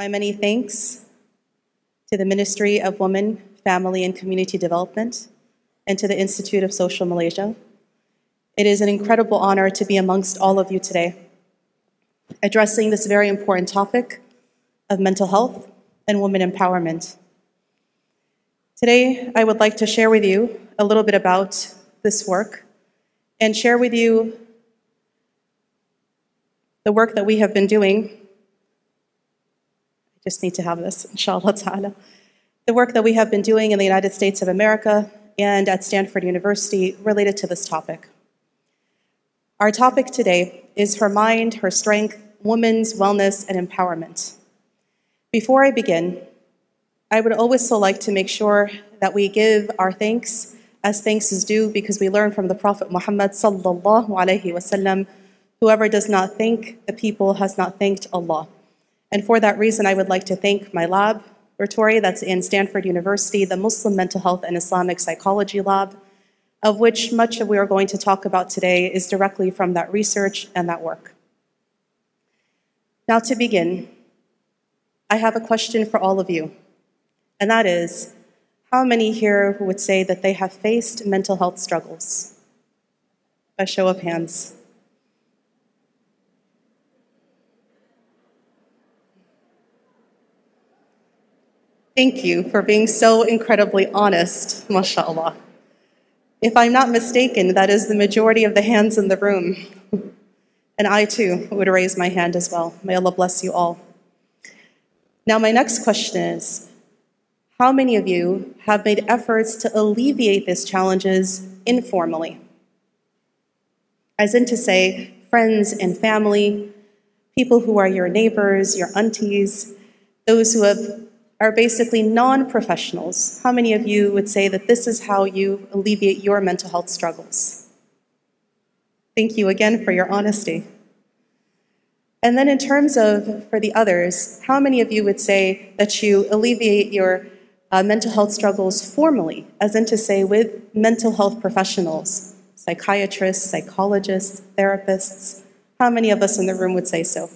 My many thanks to the Ministry of Women, Family, and Community Development and to the Institute of Social Malaysia. It is an incredible honor to be amongst all of you today, addressing this very important topic of mental health and women empowerment. Today, I would like to share with you a little bit about this work and share with you the work that we have been doing just need to have this, inshallah ta'ala. The work that we have been doing in the United States of America and at Stanford University related to this topic. Our topic today is Her Mind, Her Strength, Women's Wellness and Empowerment. Before I begin, I would also like to make sure that we give our thanks as thanks is due because we learn from the Prophet Muhammad sallallahu alaihi wasallam, whoever does not thank the people has not thanked Allah. And for that reason, I would like to thank my lab, laboratory that's in Stanford University, the Muslim Mental Health and Islamic Psychology Lab, of which much of we are going to talk about today is directly from that research and that work. Now, to begin, I have a question for all of you, and that is how many here would say that they have faced mental health struggles? A show of hands. Thank you for being so incredibly honest, mashallah. If I'm not mistaken, that is the majority of the hands in the room. And I too would raise my hand as well. May Allah bless you all. Now, my next question is How many of you have made efforts to alleviate these challenges informally? As in to say, friends and family, people who are your neighbors, your aunties, those who have are basically non professionals. How many of you would say that this is how you alleviate your mental health struggles? Thank you again for your honesty. And then, in terms of for the others, how many of you would say that you alleviate your uh, mental health struggles formally, as in to say with mental health professionals, psychiatrists, psychologists, therapists? How many of us in the room would say so?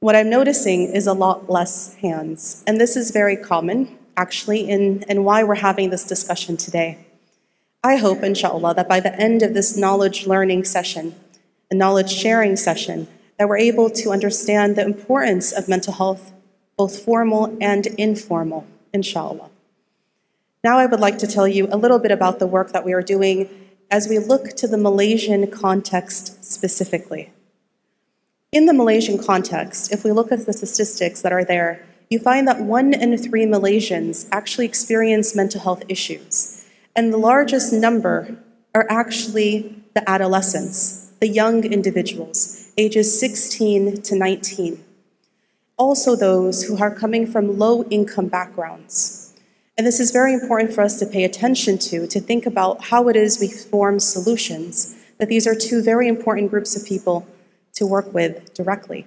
What I'm noticing is a lot less hands. And this is very common, actually, in, in why we're having this discussion today. I hope, inshallah, that by the end of this knowledge learning session, a knowledge sharing session, that we're able to understand the importance of mental health, both formal and informal, inshallah. Now, I would like to tell you a little bit about the work that we are doing as we look to the Malaysian context specifically. In the Malaysian context, if we look at the statistics that are there, you find that one in three Malaysians actually experience mental health issues. And the largest number are actually the adolescents, the young individuals, ages 16 to 19. Also, those who are coming from low income backgrounds. And this is very important for us to pay attention to, to think about how it is we form solutions, that these are two very important groups of people to work with directly.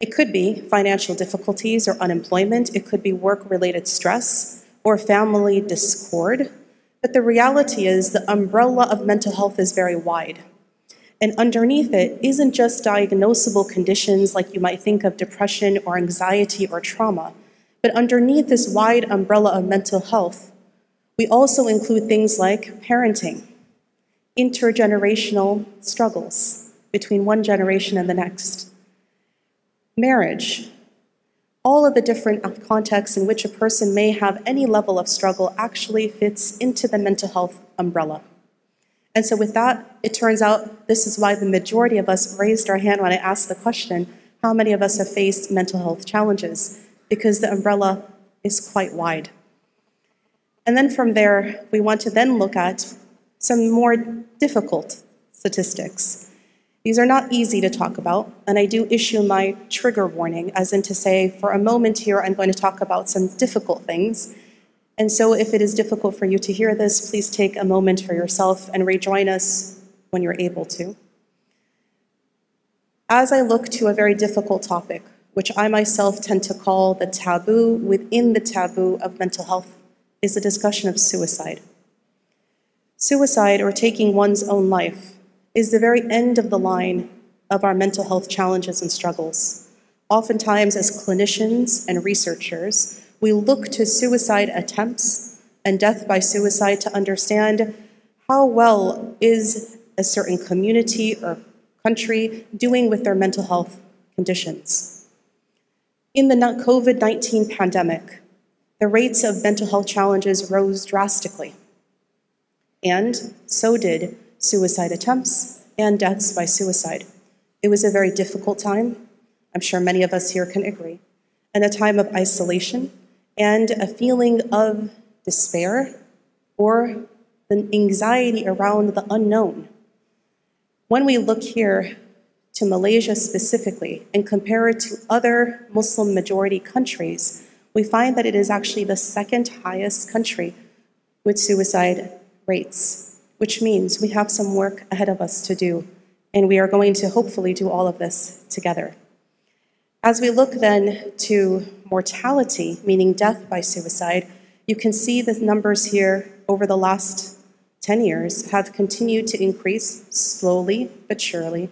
It could be financial difficulties or unemployment, it could be work related stress or family discord. But the reality is, the umbrella of mental health is very wide. And underneath it isn't just diagnosable conditions like you might think of depression or anxiety or trauma, but underneath this wide umbrella of mental health, we also include things like parenting, intergenerational struggles, between one generation and the next. Marriage, all of the different contexts in which a person may have any level of struggle actually fits into the mental health umbrella. And so, with that, it turns out this is why the majority of us raised our hand when I asked the question how many of us have faced mental health challenges? Because the umbrella is quite wide. And then from there, we want to then look at some more difficult statistics. These are not easy to talk about, and I do issue my trigger warning, as in to say, for a moment here, I'm going to talk about some difficult things. And so, if it is difficult for you to hear this, please take a moment for yourself and rejoin us when you're able to. As I look to a very difficult topic, which I myself tend to call the taboo within the taboo of mental health, is the discussion of suicide. Suicide, or taking one's own life, is the very end of the line of our mental health challenges and struggles. Oftentimes, as clinicians and researchers, we look to suicide attempts and death by suicide to understand how well is a certain community or country doing with their mental health conditions. In the COVID 19 pandemic, the rates of mental health challenges rose drastically, and so did suicide attempts and deaths by suicide. It was a very difficult time. I'm sure many of us here can agree. And a time of isolation and a feeling of despair or the anxiety around the unknown. When we look here to Malaysia specifically and compare it to other Muslim majority countries, we find that it is actually the second highest country with suicide rates, which means we have some work ahead of us to do, and we are going to hopefully do all of this together. As we look then to mortality, meaning death by suicide, you can see the numbers here over the last 10 years have continued to increase slowly but surely.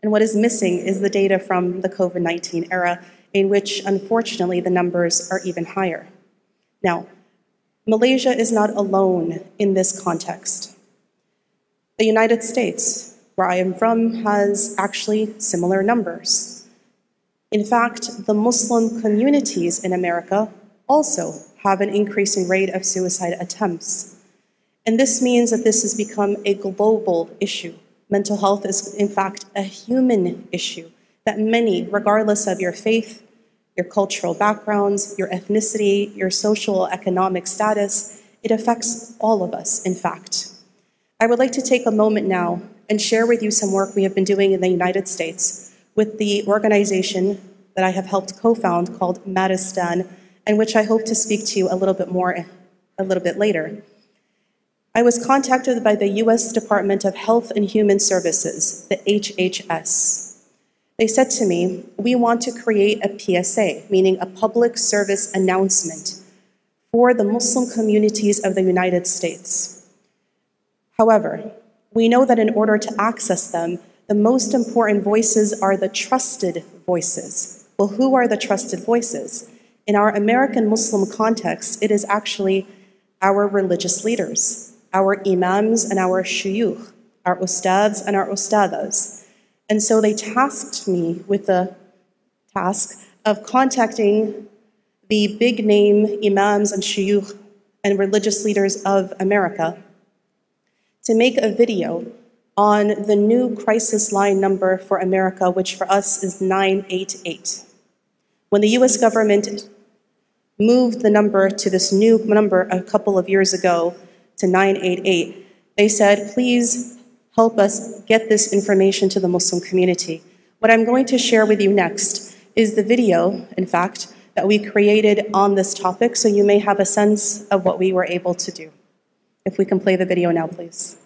And what is missing is the data from the COVID 19 era, in which unfortunately the numbers are even higher. Now, Malaysia is not alone in this context. The United States, where I am from, has actually similar numbers. In fact, the Muslim communities in America also have an increasing rate of suicide attempts. And this means that this has become a global issue. Mental health is, in fact, a human issue that many, regardless of your faith, your cultural backgrounds, your ethnicity, your social economic status, it affects all of us, in fact. I would like to take a moment now and share with you some work we have been doing in the United States with the organization that I have helped co found called Maristan, and which I hope to speak to you a little bit more a little bit later. I was contacted by the US Department of Health and Human Services, the HHS, they said to me, We want to create a PSA, meaning a public service announcement, for the Muslim communities of the United States. However, we know that in order to access them, the most important voices are the trusted voices. Well, who are the trusted voices? In our American Muslim context, it is actually our religious leaders, our imams and our shuyukh, our ustads and our ustadas. And so they tasked me with the task of contacting the big name imams and shuyukh and religious leaders of America to make a video on the new crisis line number for America, which for us is 988. When the US government moved the number to this new number a couple of years ago to 988, they said, please help us get this information to the Muslim community. What I'm going to share with you next is the video, in fact, that we created on this topic, so you may have a sense of what we were able to do. If we can play the video now, please.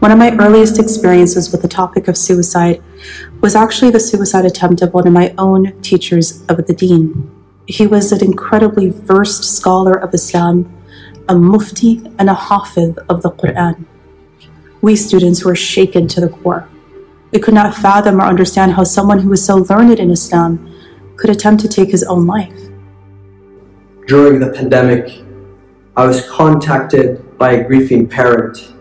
One of my earliest experiences with the topic of suicide was actually the suicide attempt of one of my own teachers of the deen. He was an incredibly versed scholar of Islam a mufti, and a hafiz of the Quran. We students were shaken to the core. We could not fathom or understand how someone who was so learned in Islam could attempt to take his own life. During the pandemic, I was contacted by a grieving parent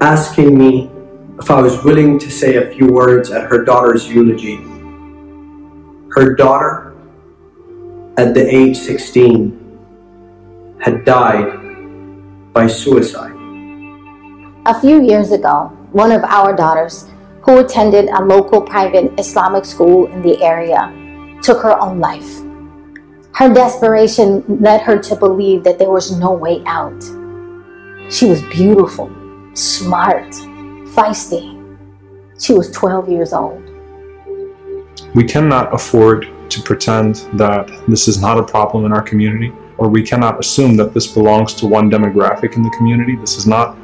asking me if I was willing to say a few words at her daughter's eulogy. Her daughter, at the age 16, had died by suicide. A few years ago, one of our daughters, who attended a local private Islamic school in the area, took her own life. Her desperation led her to believe that there was no way out. She was beautiful, smart, feisty. She was 12 years old. We cannot afford to pretend that this is not a problem in our community or we cannot assume that this belongs to one demographic in the community. This is not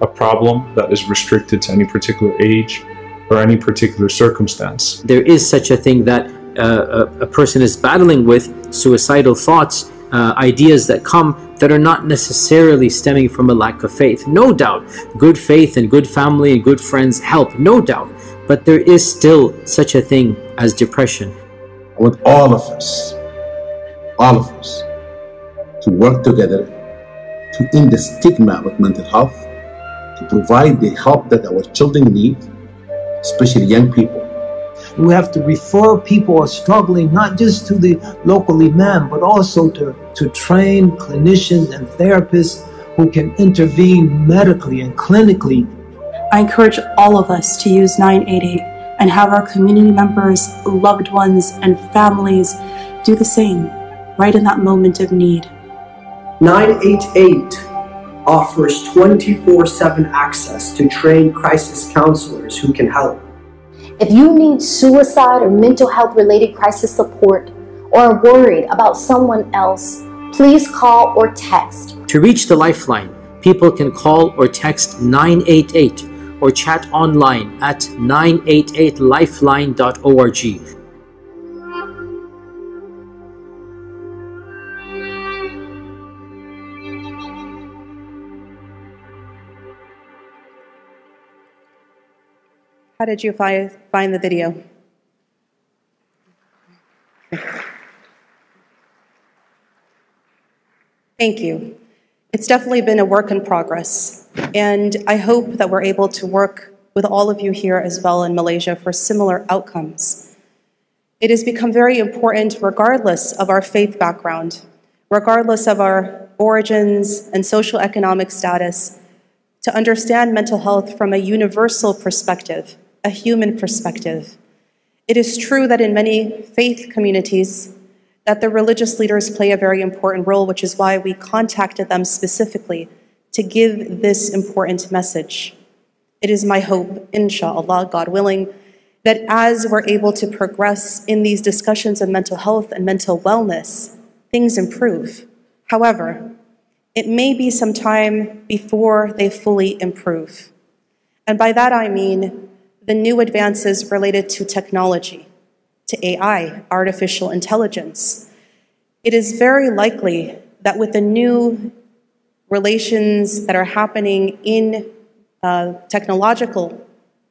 a problem that is restricted to any particular age or any particular circumstance. There is such a thing that uh, a, a person is battling with suicidal thoughts uh, ideas that come that are not necessarily stemming from a lack of faith. No doubt, good faith and good family and good friends help, no doubt. But there is still such a thing as depression. I want all of us, all of us, to work together to end the stigma with mental health, to provide the help that our children need, especially young people. We have to refer people who are struggling not just to the local imam, but also to, to trained clinicians and therapists who can intervene medically and clinically. I encourage all of us to use 988 and have our community members, loved ones, and families do the same right in that moment of need. 988 offers 24 7 access to trained crisis counselors who can help. If you need suicide or mental health related crisis support or are worried about someone else, please call or text. To reach the Lifeline, people can call or text 988 or chat online at 988lifeline.org. How did you fi- find the video? Thank you. It's definitely been a work in progress, and I hope that we're able to work with all of you here as well in Malaysia for similar outcomes. It has become very important, regardless of our faith background, regardless of our origins and social economic status, to understand mental health from a universal perspective, a human perspective. It is true that in many faith communities, that the religious leaders play a very important role, which is why we contacted them specifically to give this important message. It is my hope, inshallah, God willing, that as we're able to progress in these discussions of mental health and mental wellness, things improve. However, it may be some time before they fully improve. And by that I mean the new advances related to technology, to AI, artificial intelligence. It is very likely that with the new relations that are happening in uh, technological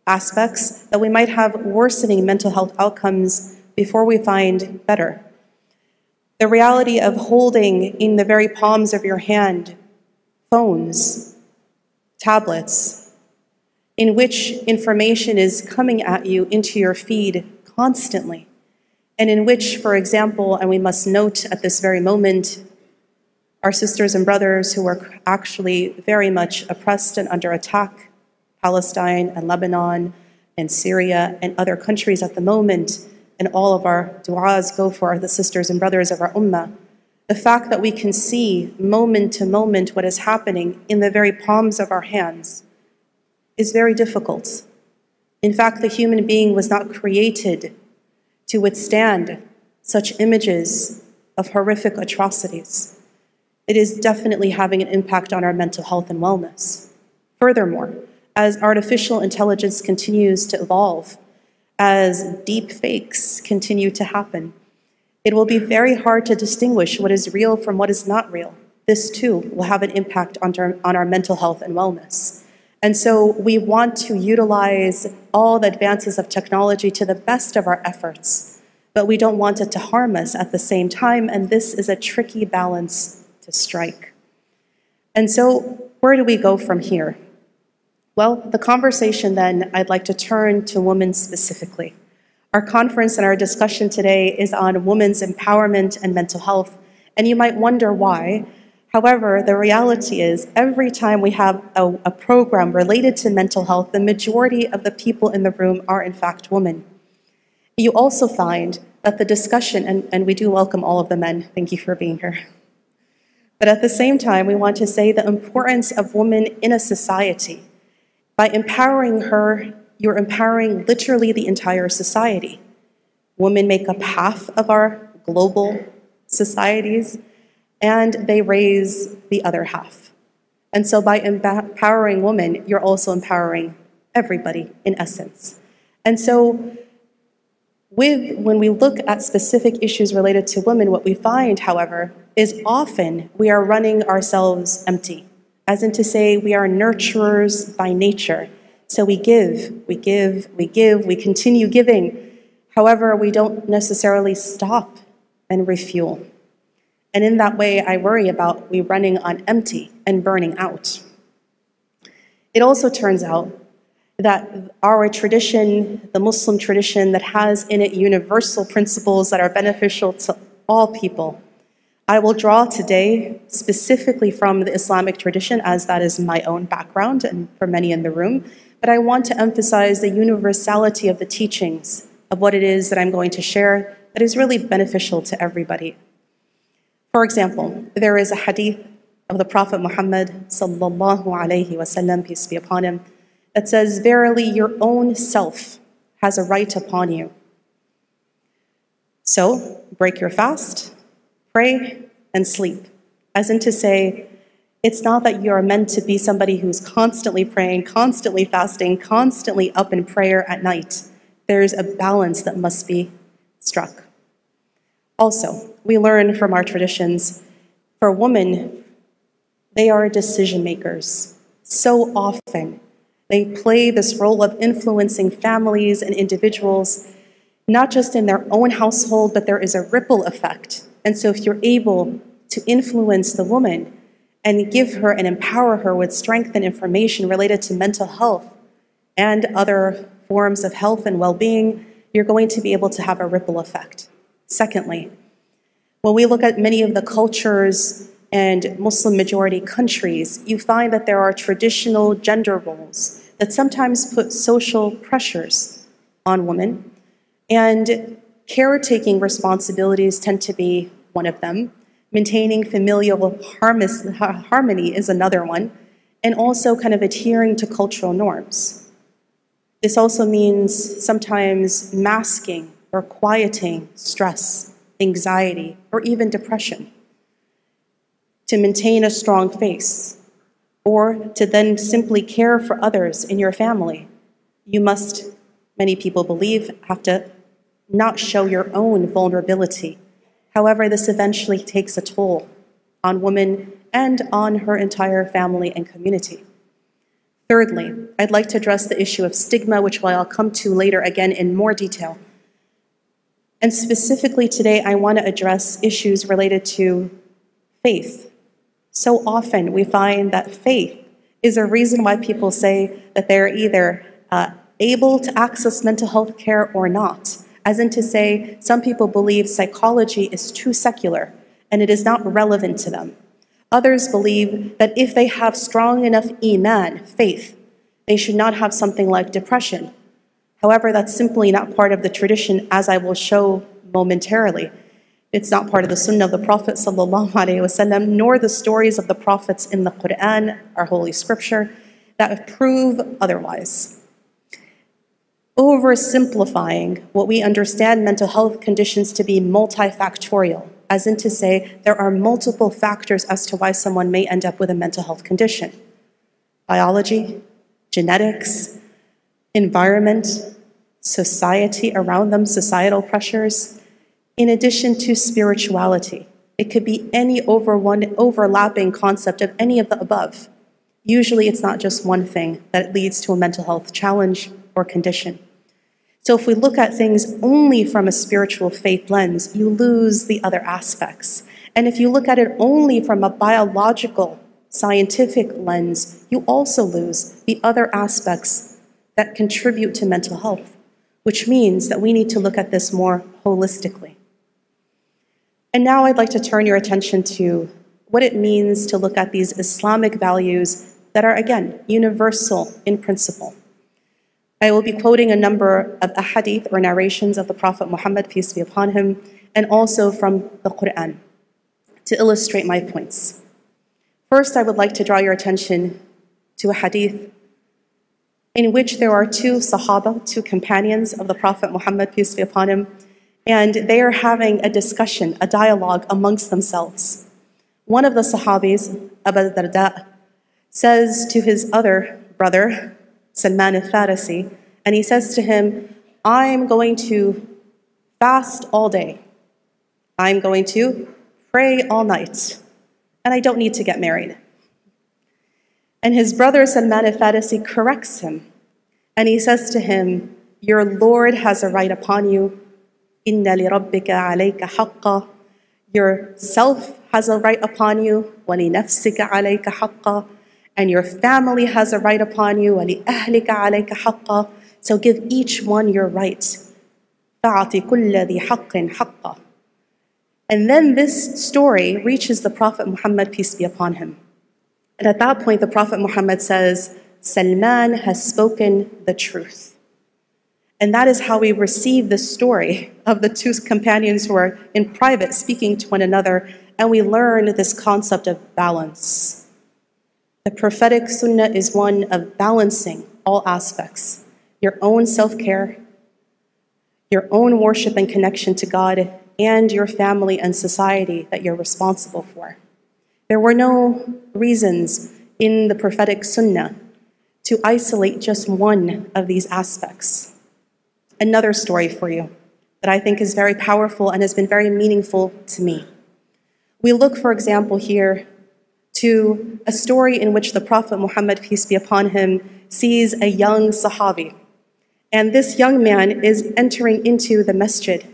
aspects, that we might have worsening mental health outcomes before we find better. The reality of holding in the very palms of your hand phones, tablets, in which information is coming at you into your feed constantly, and in which, for example, and we must note at this very moment, our sisters and brothers who are actually very much oppressed and under attack, Palestine and Lebanon and Syria and other countries at the moment, and all of our du'as go for the sisters and brothers of our ummah. The fact that we can see moment to moment what is happening in the very palms of our hands is very difficult. In fact, the human being was not created to withstand such images of horrific atrocities. It is definitely having an impact on our mental health and wellness. Furthermore, as artificial intelligence continues to evolve, as deep fakes continue to happen, it will be very hard to distinguish what is real from what is not real. This too will have an impact on our, on our mental health and wellness. And so we want to utilize all the advances of technology to the best of our efforts, but we don't want it to harm us at the same time, and this is a tricky balance to strike. And so, where do we go from here? Well, the conversation then, I'd like to turn to women specifically. Our conference and our discussion today is on women's empowerment and mental health, and you might wonder why. However, the reality is, every time we have a, a, program related to mental health, the majority of the people in the room are, in fact, women. You also find that the discussion, and, and we do welcome all of the men, thank you for being here. But at the same time, we want to say the importance of women in a society. By empowering her, you're empowering literally the entire society. Women make up half of our global societies and they raise the other half. And so by empowering women, you're also empowering everybody in essence. And so With, when we look at specific issues related to women, what we find, however, is often we are running ourselves empty, as in to say we are nurturers by nature. So we give, we give, we give, we continue giving. However, we don't necessarily stop and refuel. And in that way, I worry about we running on empty and burning out. It also turns out that our tradition, the Muslim tradition that has in it universal principles that are beneficial to all people, I will draw today specifically from the Islamic tradition, as that is my own background and for many in the room. But I want to emphasize the universality of the teachings of what it is that I'm going to share that is really beneficial to everybody. For example, there is a hadith of the Prophet Muhammad sallallahu alaihi wasallam, peace be upon him, that says, Verily, your own self has a right upon you. So, break your fast, pray, and sleep. As in to say, it's not that you are meant to be somebody who's constantly praying, constantly fasting, constantly up in prayer at night. There's a balance that must be struck. Also, we learn from our traditions for women, they are decision makers. So often, they play this role of influencing families and individuals, not just in their own household, but there is a ripple effect. And so, if you're able to influence the woman and give her and empower her with strength and information related to mental health and other forms of health and well being, you're going to be able to have a ripple effect. Secondly, when we look at many of the cultures and Muslim majority countries, you find that there are traditional gender roles that sometimes put social pressures on women. And caretaking responsibilities tend to be one of them. Maintaining familial harmony is another one. And also kind of adhering to cultural norms. This also means sometimes masking or quieting stress, anxiety, or even depression. To maintain a strong face, or to then simply care for others in your family. You must, many people believe, have to not show your own vulnerability. However, this eventually takes a toll on women and on her entire family and community. Thirdly, I'd like to address the issue of stigma, which I'll come to later again in more detail. And specifically today, I want to address issues related to faith so often we find that faith is a reason why people say that they're either uh, able to access mental health care or not. As in to say, some people believe psychology is too secular and it is not relevant to them. Others believe that if they have strong enough iman, faith, they should not have something like depression. However, that's simply not part of the tradition, as I will show momentarily. It's not part of the sunnah of the Prophet وسلم, nor the stories of the prophets in the Quran, our holy scripture, that prove otherwise. Oversimplifying what we understand mental health conditions to be multifactorial, as in to say there are multiple factors as to why someone may end up with a mental health condition biology, genetics, environment, society around them, societal pressures in addition to spirituality. It could be any over one overlapping concept of any of the above. Usually, it's not just one thing that leads to a mental health challenge or condition. So, if we look at things only from a spiritual faith lens, you lose the other aspects. And if you look at it only from a biological, scientific lens, you also lose the other aspects that contribute to mental health, which means that we need to look at this more holistically. And now I'd like to turn your attention to what it means to look at these Islamic values that are, again, universal in principle. I will be quoting a number of ahadith or narrations of the Prophet Muhammad, peace be upon him, and also from the Quran to illustrate my points. First, I would like to draw your attention to a hadith in which there are two Sahaba, two companions of the Prophet Muhammad, peace be upon him, and they are having a discussion, a dialogue amongst themselves. One of the Sahabis, Abu Darda, says to his other brother, Salman al Farisi, and he says to him, I'm going to fast all day. I'm going to pray all night. And I don't need to get married. And his brother Salman al Farisi corrects him. And he says to him, Your Lord has a right upon you. Inna li rabbika alayka haqqa. Yourself has a right upon you. وَلِنَفْسِكَ عَلَيْكَ حَقًّا And your family has a right upon you. وَلِأَهْلِكَ عَلَيْكَ حَقًّا So give each one your right. فَأَعْطِ كُلَّ ذِي حَقٍّ حَقًّا And then this story reaches the Prophet Muhammad, peace be upon him. And at that point, the Prophet Muhammad says, Salman has spoken the truth. And that is how we receive the story of the two companions who are in private speaking to one another, and we learn this concept of balance. The prophetic sunnah is one of balancing all aspects your own self care, your own worship and connection to God, and your family and society that you're responsible for. There were no reasons in the prophetic sunnah to isolate just one of these aspects another story for you that I think is very powerful and has been very meaningful to me. We look, for example, here to a story in which the Prophet Muhammad, peace be upon him, sees a young Sahabi. And this young man is entering into the masjid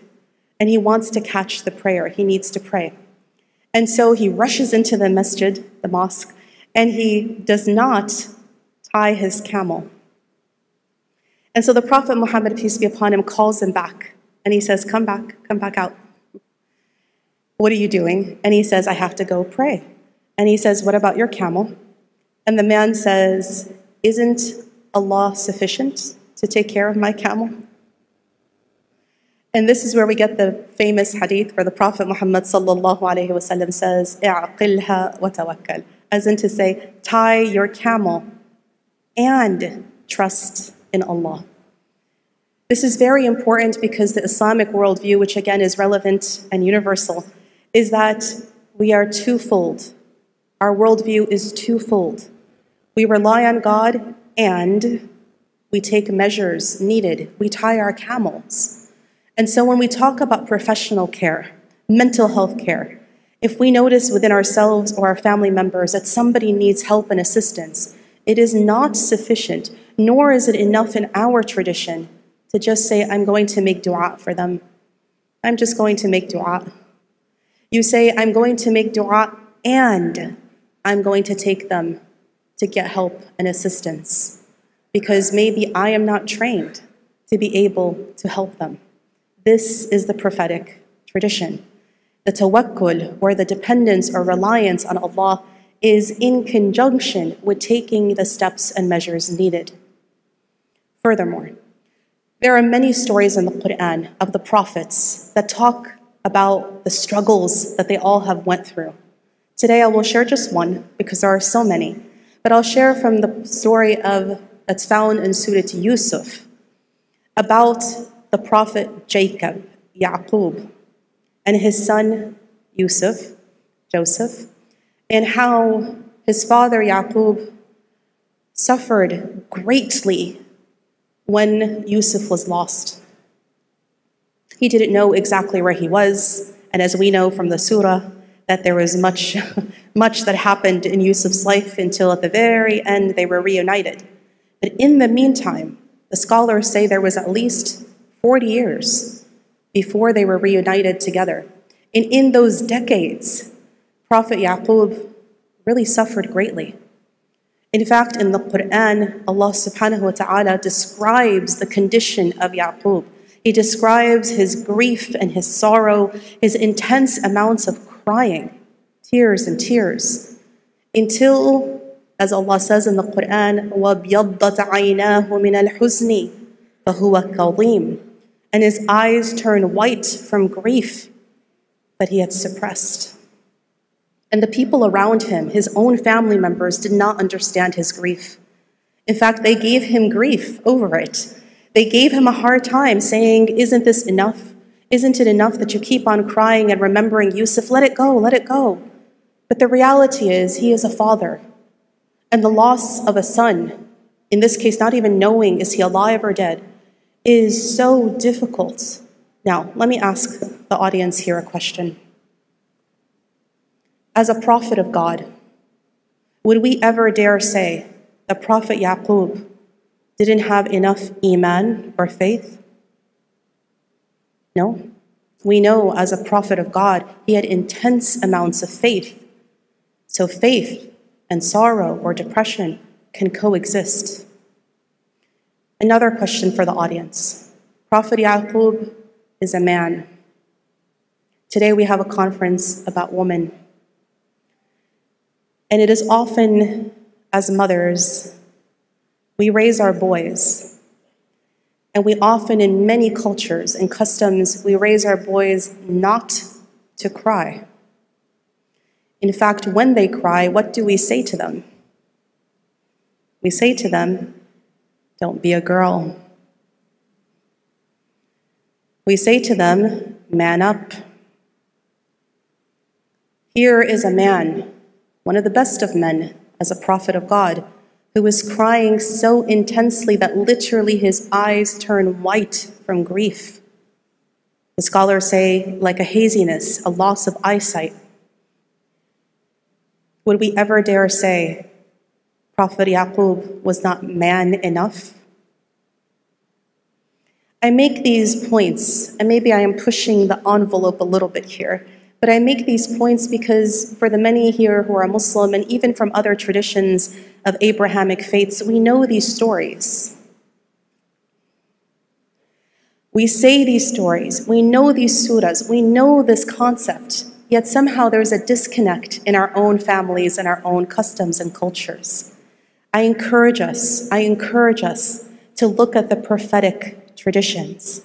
and he wants to catch the prayer. He needs to pray. And so he rushes into the masjid, the mosque, and he does not tie his camel. And so the Prophet Muhammad, peace be upon him, calls him back. And he says, Come back, come back out. What are you doing? And he says, I have to go pray. And he says, What about your camel? And the man says, Isn't Allah sufficient to take care of my camel? And this is where we get the famous hadith where the Prophet Muhammad wasallam says, "I'qilha wa tawakkal," as in to say, tie your camel and trust in Allah. This is very important because the Islamic worldview, which again is relevant and universal, is that we are twofold. Our worldview is twofold. We rely on God and we take measures needed. We tie our camels. And so when we talk about professional care, mental health care, if we notice within ourselves or our family members that somebody needs help and assistance, it is not sufficient, nor is it enough in our tradition to just say, I'm going to make dua for them. I'm just going to make dua. You say, I'm going to make dua and I'm going to take them to get help and assistance because maybe I am not trained to be able to help them. This is the prophetic tradition. The tawakkul, or the dependence or reliance on Allah, is in conjunction with taking the steps and measures needed. Furthermore, there are many stories in the Quran of the prophets that talk about the struggles that they all have went through. Today I will share just one because there are so many, but I'll share from the story of that's found in Surah Yusuf about the prophet Jacob, Yaqub, and his son Yusuf, Joseph, and how his father Yaqub suffered greatly when Yusuf was lost. He didn't know exactly where he was, and as we know from the surah, that there was much, much that happened in Yusuf's life until at the very end they were reunited. But in the meantime, the scholars say there was at least 40 years before they were reunited together. And in those decades, Prophet Yaqub really suffered greatly. In fact, in the Quran, Allah subhanahu wa ta'ala describes the condition of Yaqub. He describes his grief and his sorrow, his intense amounts of crying, tears and tears, until, as Allah says in the Quran, وَابْيَضَّتْ عَيْنَاهُ مِنَ الْحُزْنِ فَهُوَ كَظِيمٌ and his eyes turn white from grief that he had suppressed. And the people around him, his own family members, did not understand his grief. In fact, they gave him grief over it. They gave him a hard time, saying, Isn't this enough? Isn't it enough that you keep on crying and remembering Yusuf? Let it go, let it go. But the reality is, he is a father. And the loss of a son, in this case, not even knowing is he alive or dead, is so difficult Now, let me ask the audience here a question. As a prophet of God, would we ever dare say the Prophet Yaqub didn't have enough iman or faith? No. We know as a prophet of God, he had intense amounts of faith. So faith and sorrow or depression can coexist. Another question for the audience Prophet Yaqub is a man. Today we have a conference about women. And it is often, as mothers, we raise our boys. And we often, in many cultures and customs, we raise our boys not to cry. In fact, when they cry, what do we say to them? We say to them, Don't be a girl. We say to them, Man up. Here is a man one of the best of men, as a prophet of God, who is crying so intensely that literally his eyes turn white from grief. The scholars say, like a haziness, a loss of eyesight. Would we ever dare say Prophet Yaqub was not man enough? I make these points, and maybe I am pushing the envelope a little bit here, but I make these points because for the many here who are Muslim and even from other traditions of Abrahamic faiths, we know these stories. We say these stories, we know these surahs, we know this concept, yet somehow there's a disconnect in our own families and our own customs and cultures. I encourage us, I encourage us to look at the prophetic traditions.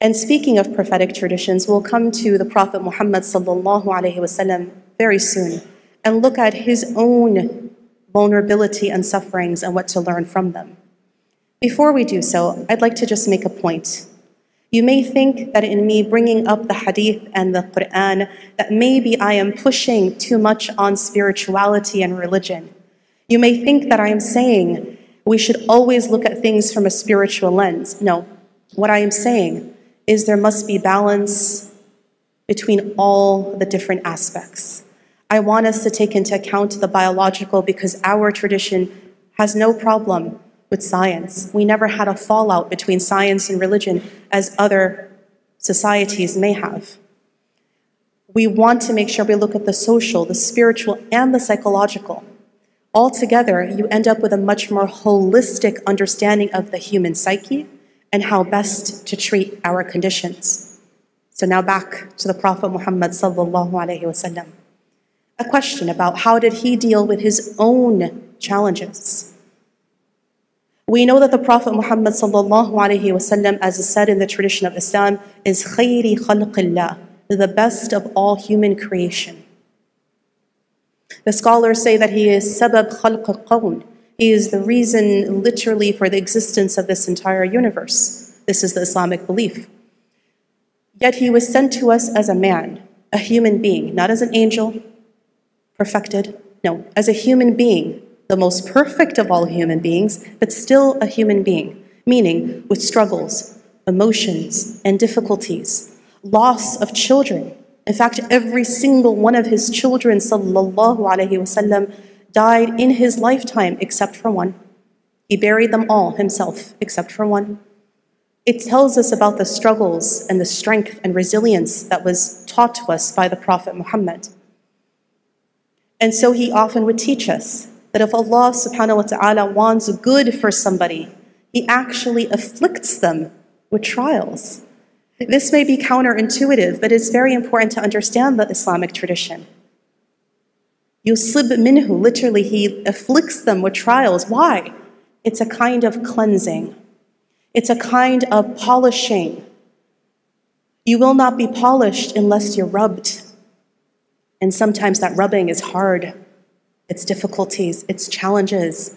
And speaking of prophetic traditions, we'll come to the Prophet Muhammad sallallahu alaihi wasallam very soon and look at his own vulnerability and sufferings and what to learn from them. Before we do so, I'd like to just make a point. You may think that in me bringing up the hadith and the Quran, that maybe I am pushing too much on spirituality and religion. You may think that I am saying we should always look at things from a spiritual lens. No, what I am saying is there must be balance between all the different aspects. I want us to take into account the biological because our tradition has no problem with science. We never had a fallout between science and religion as other societies may have. We want to make sure we look at the social, the spiritual, and the psychological. Altogether, you end up with a much more holistic understanding of the human psyche and how best to treat our conditions. So now back to the Prophet Muhammad sallallahu alaihi wasallam. A question about how did he deal with his own challenges. We know that the Prophet Muhammad sallallahu alaihi wasallam, as is said in the tradition of Islam, is khayri khalqillah, the best of all human creation. The scholars say that he is sabab khalq qawn, he is the reason, literally, for the existence of this entire universe. This is the Islamic belief. Yet he was sent to us as a man, a human being, not as an angel, perfected, no, as a human being, the most perfect of all human beings, but still a human being, meaning with struggles, emotions, and difficulties, loss of children. In fact, every single one of his children, sallallahu alaihi wasallam, died in his lifetime except for one. He buried them all himself except for one. It tells us about the struggles and the strength and resilience that was taught to us by the Prophet Muhammad. And so he often would teach us that if Allah subhanahu wa ta'ala wants good for somebody, he actually afflicts them with trials. This may be counterintuitive, but it's very important to understand the Islamic tradition. Yusib minhu, literally, he afflicts them with trials. Why? It's a kind of cleansing, it's a kind of polishing. You will not be polished unless you're rubbed. And sometimes that rubbing is hard, it's difficulties, it's challenges.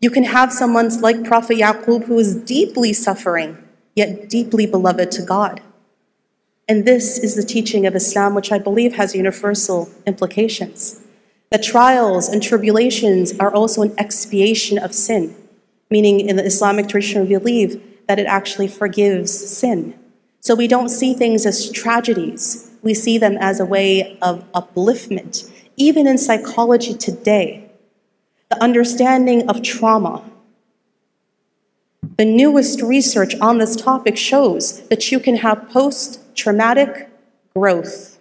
You can have someone like Prophet Yaqub who is deeply suffering, yet deeply beloved to God. And this is the teaching of Islam, which I believe has universal implications. That trials and tribulations are also an expiation of sin, meaning in the Islamic tradition, we believe that it actually forgives sin. So we don't see things as tragedies, we see them as a way of upliftment. Even in psychology today, the understanding of trauma, the newest research on this topic shows that you can have post traumatic growth.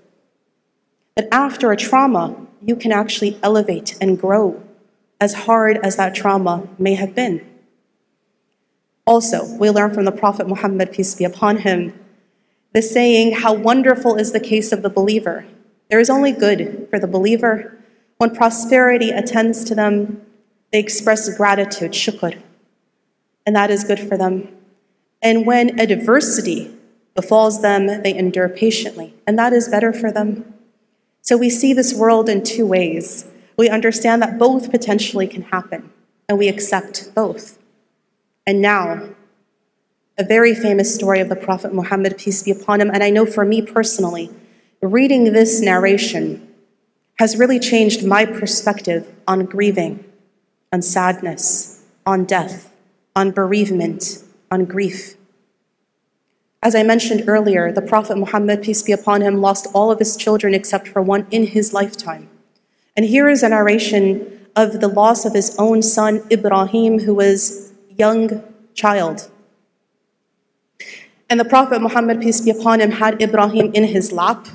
That after a trauma, you can actually elevate and grow as hard as that trauma may have been. Also, we learn from the Prophet Muhammad, peace be upon him, the saying, How wonderful is the case of the believer. There is only good for the believer. When prosperity attends to them, they express gratitude, shukr, and that is good for them. And when adversity befalls them, they endure patiently, and that is better for them. So we see this world in two ways. We understand that both potentially can happen, and we accept both. And now, a very famous story of the Prophet Muhammad, peace be upon him. And I know for me personally, reading this narration has really changed my perspective on grieving, on sadness, on death, on bereavement, on grief. As I mentioned earlier, the Prophet Muhammad, peace be upon him, lost all of his children except for one in his lifetime. And here is a narration of the loss of his own son, Ibrahim, who was young child. And the Prophet Muhammad, peace be upon him, had Ibrahim in his lap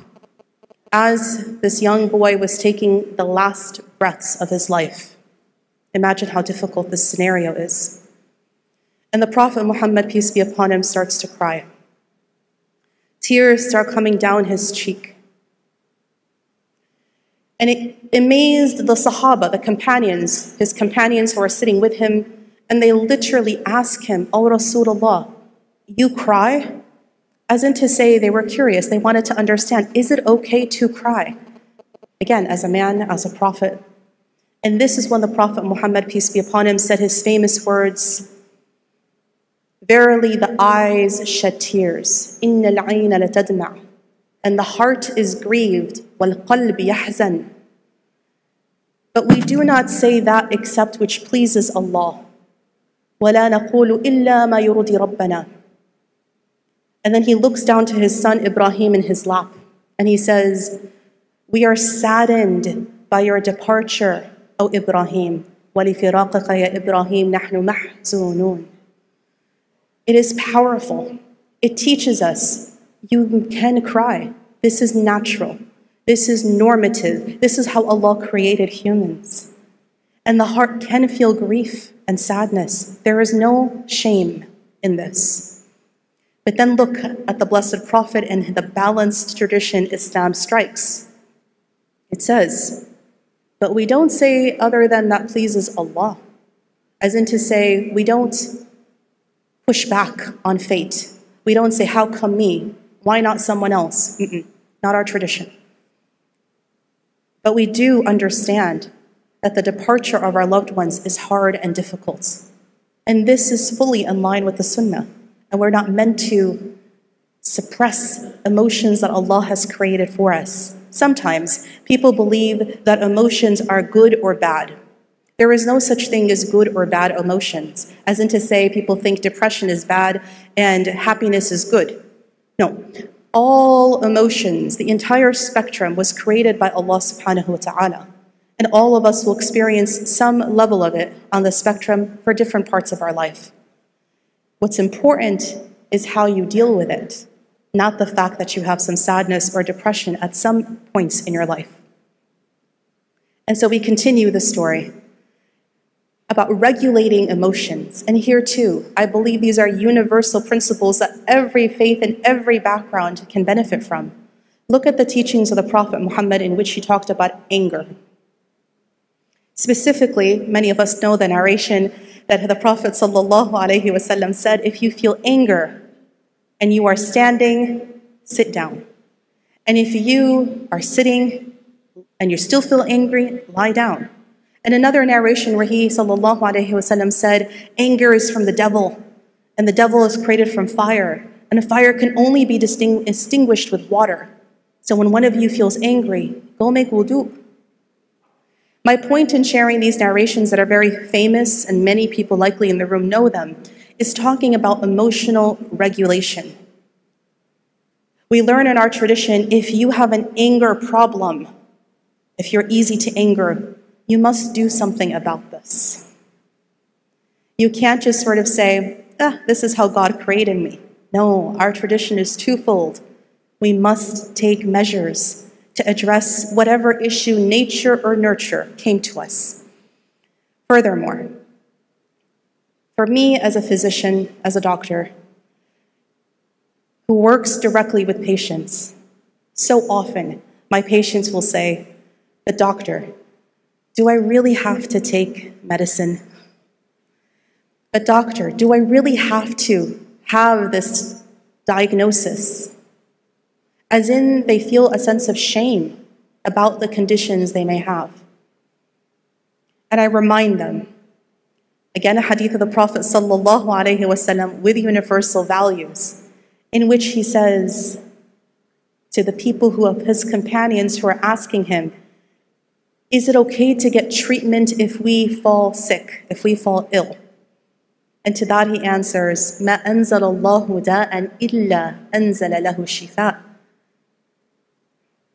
as this young boy was taking the last breaths of his life. Imagine how difficult this scenario is. And the Prophet Muhammad, peace be upon him, starts to cry. Tears start coming down his cheek. And it amazed the Sahaba, the companions, his companions who are sitting with him, and they literally ask him, O Rasulullah, you cry? As in to say, they were curious. They wanted to understand is it okay to cry? Again, as a man, as a prophet. And this is when the Prophet Muhammad, peace be upon him, said his famous words Verily, the eyes shed tears. إِنَّ الْعَيْنَ لَتَدْمَعُ And the heart is grieved. وَالْقَلْبِ يَحْزَنُ But we do not say that except which pleases Allah. وَلَا نَقُولُ إِلَّا مَا يُرْضِي رَبَّنَا And then he looks down to his son Ibrahim in his lap and he says, We are saddened by your departure, O Ibrahim. وَلِفِرَاقِكَ يَا إِبْرَاهِيمُ نَحْنُ مَحْزُونُونَ it is powerful. It teaches us you can cry. This is natural. This is normative. This is how Allah created humans. And the heart can feel grief and sadness. There is no shame in this. But then look at the Blessed Prophet and the balanced tradition Islam strikes. It says, but we don't say other than that pleases Allah. As in to say, we don't push back on fate. We don't say, how come me? Why not someone else? Mm-mm, not our tradition. But we do understand that the departure of our loved ones is hard and difficult. And this is fully in line with the Sunnah. And we're not meant to suppress emotions that Allah has created for us. Sometimes people believe that emotions are good or bad. There is no such thing as good or bad emotions, as in to say people think depression is bad and happiness is good. No. All emotions, the entire spectrum, was created by Allah subhanahu wa ta'ala. And all of us will experience some level of it on the spectrum for different parts of our life. What's important is how you deal with it, not the fact that you have some sadness or depression at some points in your life. And so we continue the story about regulating emotions. And here too, I believe these are universal principles that every faith and every background can benefit from. Look at the teachings of the Prophet Muhammad in which he talked about anger. Specifically, many of us know the narration that the Prophet ﷺ said, if you feel anger and you are standing, sit down. And if you are sitting and you still feel angry, lie down. And another narration where he ﷺ said, anger is from the devil, and the devil is created from fire, and a fire can only be extinguished with water. So when one of you feels angry, go make wudu. My point in sharing these narrations that are very famous, and many people likely in the room know them, is talking about emotional regulation. We learn in our tradition if you have an anger problem, if you're easy to anger, you must do something about this. You can't just sort of say, ah, this is how God created me. No, our tradition is twofold. We must take measures to address whatever issue, nature or nurture, came to us. Furthermore, for me as a physician, as a doctor, who works directly with patients, so often my patients will say, The doctor, do I really have to take medicine? But doctor, do I really have to have this diagnosis? As in, they feel a sense of shame about the conditions they may have. And I remind them, again, a hadith of the Prophet وسلم, with universal values, in which he says to the people who of his companions who are asking him, Is it okay to get treatment if we fall sick, if we fall ill? And to that he answers, ما أنزل الله داء إلا أنزل له شفاء.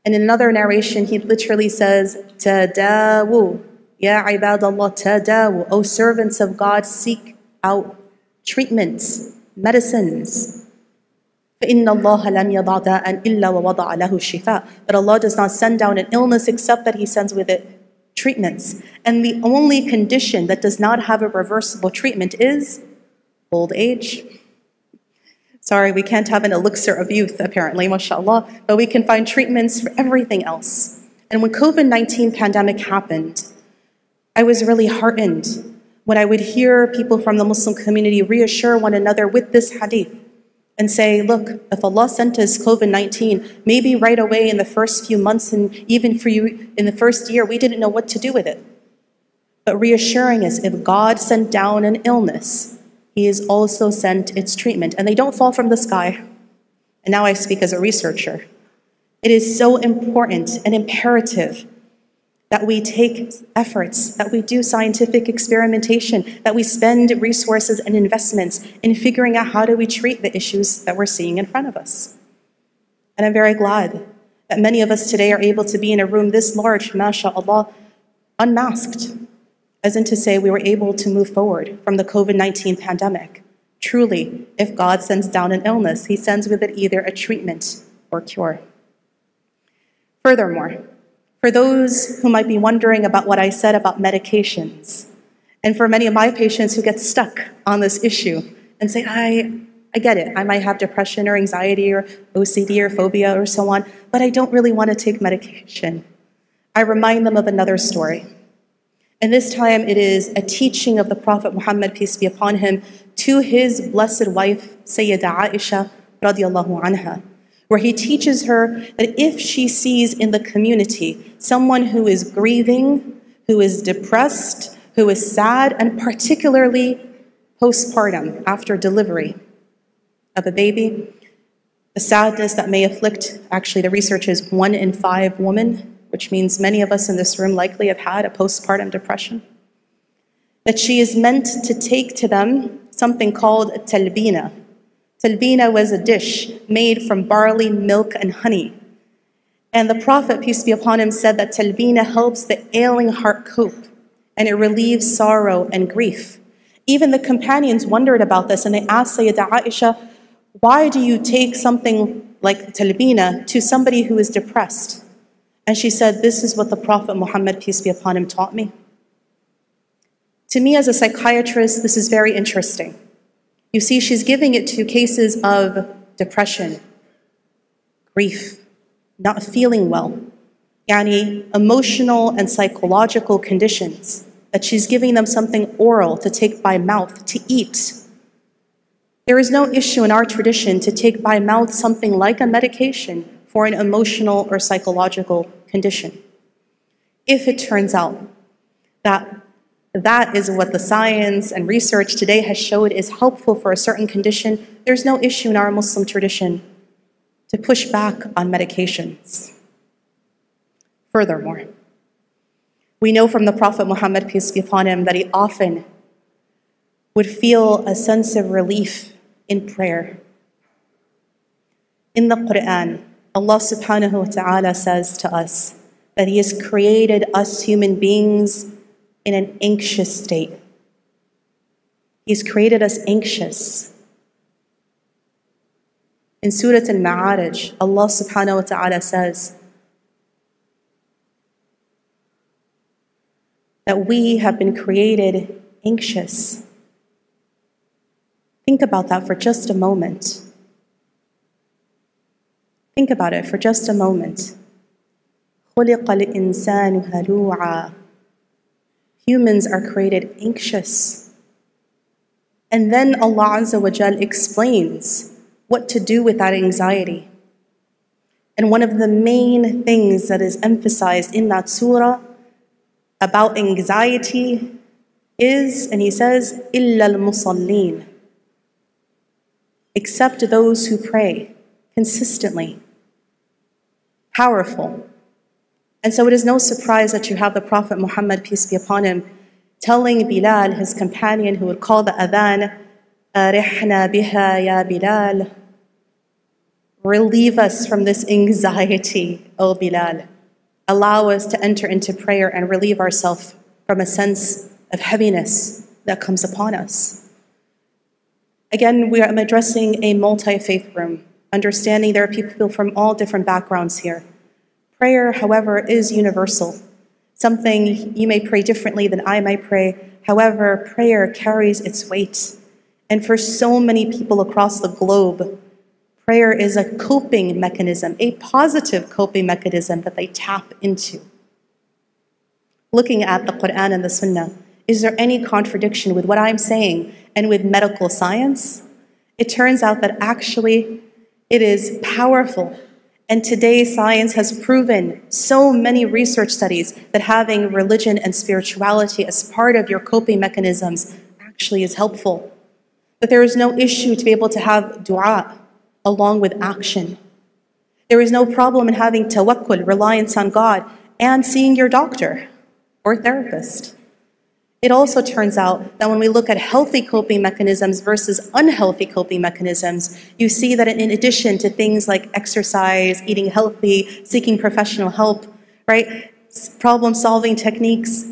And in another narration, he literally says, تداووا يا عباد الله تداووا O servants of God, seek out treatments, medicines. فإن الله لم يضع داء إلا ووضع له الشفاء. But Allah does not send down an illness except that He sends with it treatments. And the only condition that does not have a reversible treatment is old age. Sorry, we can't have an elixir of youth, apparently, mashallah, but we can find treatments for everything else. And when COVID 19 pandemic happened, I was really heartened when I would hear people from the Muslim community reassure one another with this hadith and say, look, if Allah sent us COVID 19, maybe right away in the first few months and even for you in the first year, we didn't know what to do with it. But reassuring us, if God sent down an illness, He has also sent its treatment. And they don't fall from the sky. And now I speak as a researcher. It is so important and imperative that we take efforts, that we do scientific experimentation, that we spend resources and investments in figuring out how do we treat the issues that we're seeing in front of us. And I'm very glad that many of us today are able to be in a room this large, mashallah, unmasked, as in to say we were able to move forward from the COVID 19 pandemic. Truly, if God sends down an illness, he sends with it either a treatment or cure. Furthermore, for those who might be wondering about what I said about medications, and for many of my patients who get stuck on this issue and say, I, I get it, I might have depression or anxiety or OCD or phobia or so on, but I don't really want to take medication. I remind them of another story. And this time it is a teaching of the Prophet Muhammad, peace be upon him, to his blessed wife, Sayyidah Aisha radiallahu anha where he teaches her that if she sees in the community someone who is grieving, who is depressed, who is sad, and particularly postpartum, after delivery of a baby, the sadness that may afflict, actually, the research is one in five women, which means many of us in this room likely have had a postpartum depression. That she is meant to take to them something called talbina, Talbina was a dish made from barley, milk, and honey. And the Prophet, peace be upon him, said that talbina helps the ailing heart cope and it relieves sorrow and grief. Even the companions wondered about this and they asked Sayyidah Aisha, why do you take something like talbina to somebody who is depressed? And she said, This is what the Prophet Muhammad, peace be upon him, taught me. To me, as a psychiatrist, this is very interesting. You see, she's giving it to cases of depression, grief, not feeling well, yani emotional and psychological conditions, that she's giving them something oral to take by mouth, to eat. There is no issue in our tradition to take by mouth something like a medication for an emotional or psychological condition. If it turns out that that is what the science and research today has showed is helpful for a certain condition. There's no issue in our Muslim tradition to push back on medications. Furthermore, we know from the Prophet Muhammad, peace be upon him, that he often would feel a sense of relief in prayer. In the Quran, Allah subhanahu wa ta'ala says to us that He has created us human beings in an anxious state. He's created us anxious. In Surah Al Ma'arij, Allah subhanahu wa ta'ala says that we have been created anxious. Think about that for just a moment. Think about it for just a moment humans are created anxious. And then Allah Azza wa Jal explains what to do with that anxiety. And one of the main things that is emphasized in that surah about anxiety is, and he says, إِلَّا الْمُصَلِّينَ Except those who pray consistently. Powerful. And so it is no surprise that you have the Prophet Muhammad, peace be upon him, telling Bilal, his companion, who would call the adhan, Arihna biha ya Bilal. Relieve us from this anxiety, O Bilal. Allow us to enter into prayer and relieve ourselves from a sense of heaviness that comes upon us. Again, we are addressing a multi faith room, understanding there are people from all different backgrounds here. Prayer, however, is universal, something you may pray differently than I might pray. However, prayer carries its weight. And for so many people across the globe, prayer is a coping mechanism, a positive coping mechanism that they tap into. Looking at the Quran and the Sunnah, is there any contradiction with what I'm saying and with medical science? It turns out that actually it is powerful. And today, science has proven so many research studies that having religion and spirituality as part of your coping mechanisms actually is helpful. That there is no issue to be able to have dua along with action. There is no problem in having tawakkul, reliance on God, and seeing your doctor or therapist. It also turns out that when we look at healthy coping mechanisms versus unhealthy coping mechanisms, you see that in addition to things like exercise, eating healthy, seeking professional help, right, problem solving techniques,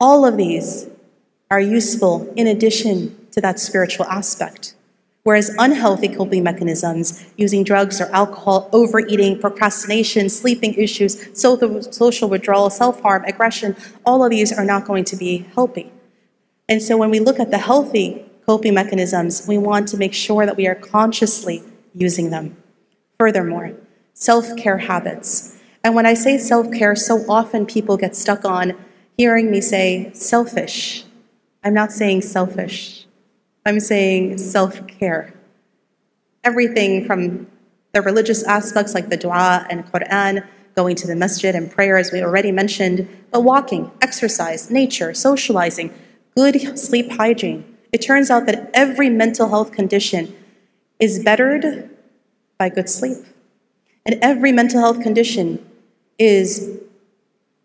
all of these are useful in addition to that spiritual aspect. Whereas unhealthy coping mechanisms, using drugs or alcohol, overeating, procrastination, sleeping issues, social withdrawal, self harm, aggression, all of these are not going to be healthy. And so when we look at the healthy coping mechanisms, we want to make sure that we are consciously using them. Furthermore, self care habits. And when I say self care, so often people get stuck on hearing me say selfish. I'm not saying selfish. I'm saying self care. Everything from the religious aspects like the dua and Quran, going to the masjid and prayer, as we already mentioned, but walking, exercise, nature, socializing, good sleep hygiene. It turns out that every mental health condition is bettered by good sleep. And every mental health condition is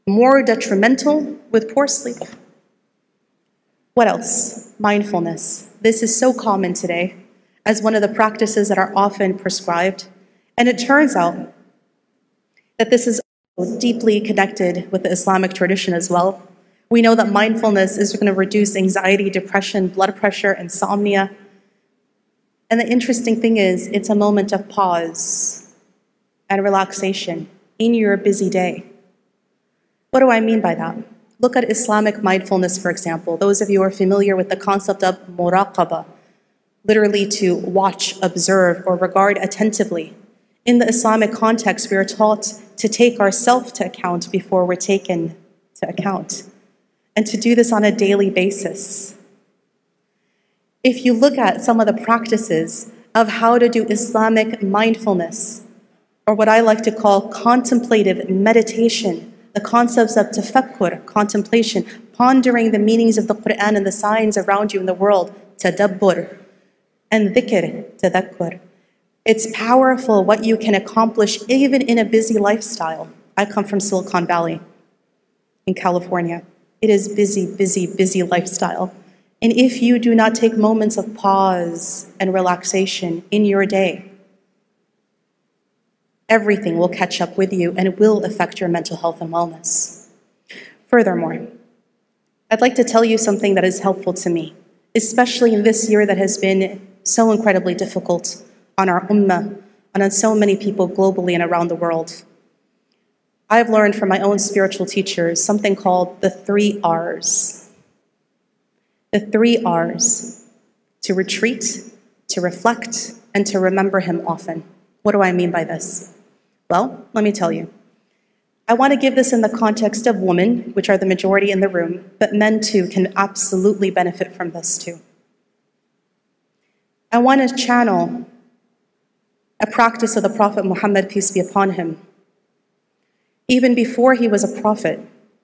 more detrimental with poor sleep. What else? Mindfulness. This is so common today as one of the practices that are often prescribed. And it turns out that this is deeply connected with the Islamic tradition as well. We know that mindfulness is going to reduce anxiety, depression, blood pressure, insomnia. And the interesting thing is, it's a moment of pause and relaxation in your busy day. What do I mean by that? Look at Islamic mindfulness, for example. Those of you are familiar with the concept of muraqabah, literally to watch, observe, or regard attentively. In the Islamic context, we are taught to take ourselves to account before we're taken to account, and to do this on a daily basis. If you look at some of the practices of how to do Islamic mindfulness, or what I like to call contemplative meditation, the concepts of tafakkur, contemplation, pondering the meanings of the Quran and the signs around you in the world, tadabbur, and dhikr, tadakkur. It's powerful what you can accomplish even in a busy lifestyle. I come from Silicon Valley in California. It is busy, busy, busy lifestyle. And if you do not take moments of pause and relaxation in your day, Everything will catch up with you and it will affect your mental health and wellness. Furthermore, I'd like to tell you something that is helpful to me, especially in this year that has been so incredibly difficult on our ummah and on so many people globally and around the world. I've learned from my own spiritual teachers something called the three R's. The three R's to retreat, to reflect, and to remember Him often. What do I mean by this? Well, let me tell you. I want to give this in the context of women, which are the majority in the room, but men too can absolutely benefit from this too. I want to channel a practice of the Prophet Muhammad, peace be upon him. Even before he was a prophet,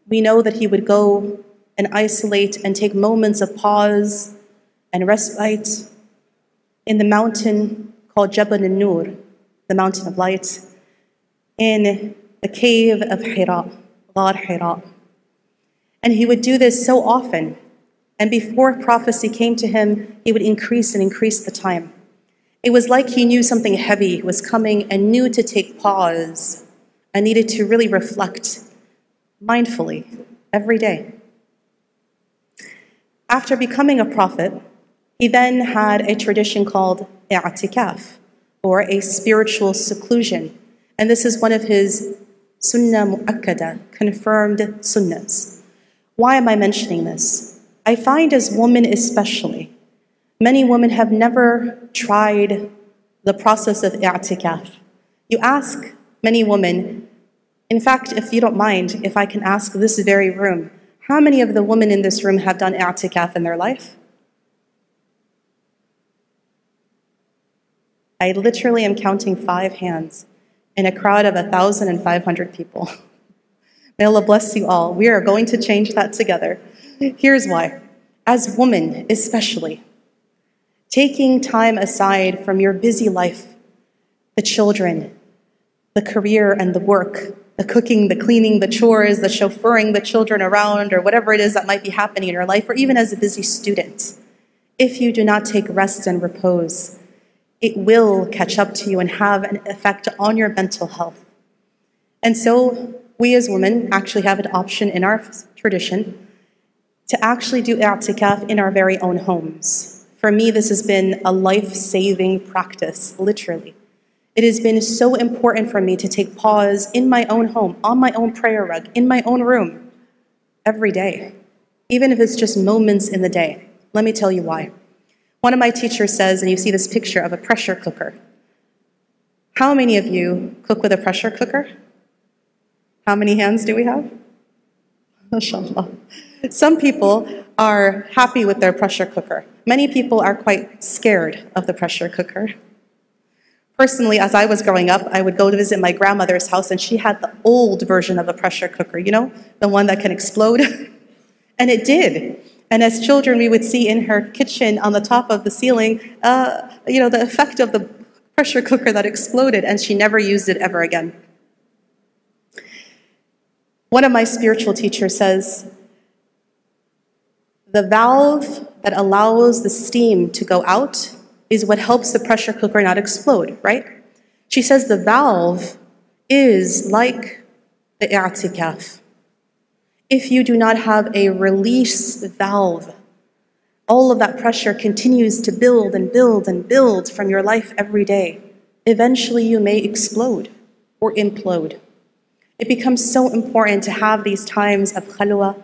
we know that he would go and isolate and take moments of pause and respite in the mountain called Jabal al-Nur, the mountain of light, in the cave of Hira, Ghar Hira. And he would do this so often. And before prophecy came to him, he would increase and increase the time. It was like he knew something heavy was coming and knew to take pause and needed to really reflect mindfully every day. After becoming a prophet, he then had a tradition called i'tikaf, or a spiritual seclusion. And this is one of his sunnah mu'akkada, confirmed sunnahs. Why am I mentioning this? I find as women especially, many women have never tried the process of i'tikaf. You ask many women, in fact, if you don't mind, if I can ask this very room, how many of the women in this room have done i'tikaf in their life? I literally am counting five hands in a crowd of 1,500 people. May Allah bless you all. We are going to change that together. Here's why. As women, especially, taking time aside from your busy life, the children, the career and the work, the cooking, the cleaning, the chores, the chauffeuring the children around, or whatever it is that might be happening in your life, or even as a busy student, if you do not take rest and repose, it will catch up to you and have an effect on your mental health. And so, we as women actually have an option in our tradition to actually do i'tikaf in our very own homes. For me, this has been a life saving practice, literally. It has been so important for me to take pause in my own home, on my own prayer rug, in my own room, every day, even if it's just moments in the day. Let me tell you why. One of my teachers says, and you see this picture of a pressure cooker. How many of you cook with a pressure cooker? How many hands do we have? MashaAllah. Some people are happy with their pressure cooker. Many people are quite scared of the pressure cooker. Personally, as I was growing up, I would go to visit my grandmother's house, and she had the old version of a pressure cooker, you know, the one that can explode. and it did. And as children, we would see in her kitchen on the top of the ceiling, uh, you know, the effect of the pressure cooker that exploded, and she never used it ever again. One of my spiritual teachers says, the valve that allows the steam to go out is what helps the pressure cooker not explode, right? She says the valve is like the i'tikaf if you do not have a release valve. All of that pressure continues to build and build and build from your life every day. Eventually, you may explode or implode. It becomes so important to have these times of khalwa,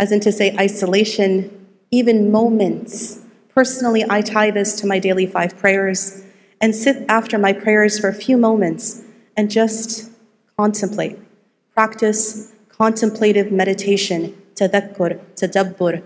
as in to say isolation, even moments. Personally, I tie this to my daily five prayers and sit after my prayers for a few moments and just contemplate, practice contemplative meditation, tadakkur, tadabbur,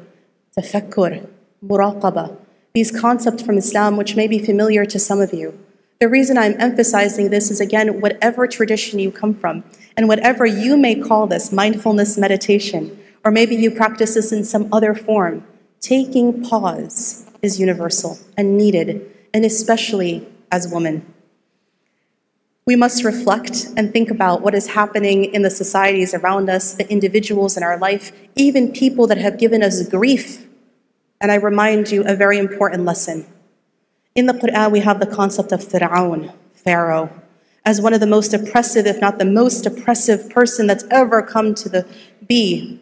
tafakkur, muraqaba, these concepts from Islam which may be familiar to some of you. The reason I'm emphasizing this is again, whatever tradition you come from, and whatever you may call this mindfulness meditation, or maybe you practice this in some other form, taking pause is universal and needed, and especially as women. We must reflect and think about what is happening in the societies around us, the individuals in our life, even people that have given us grief. And I remind you a very important lesson. In the Quran, we have the concept of Fir'aun, Pharaoh. as one of the most oppressive, if not the most oppressive person that's ever come to the be.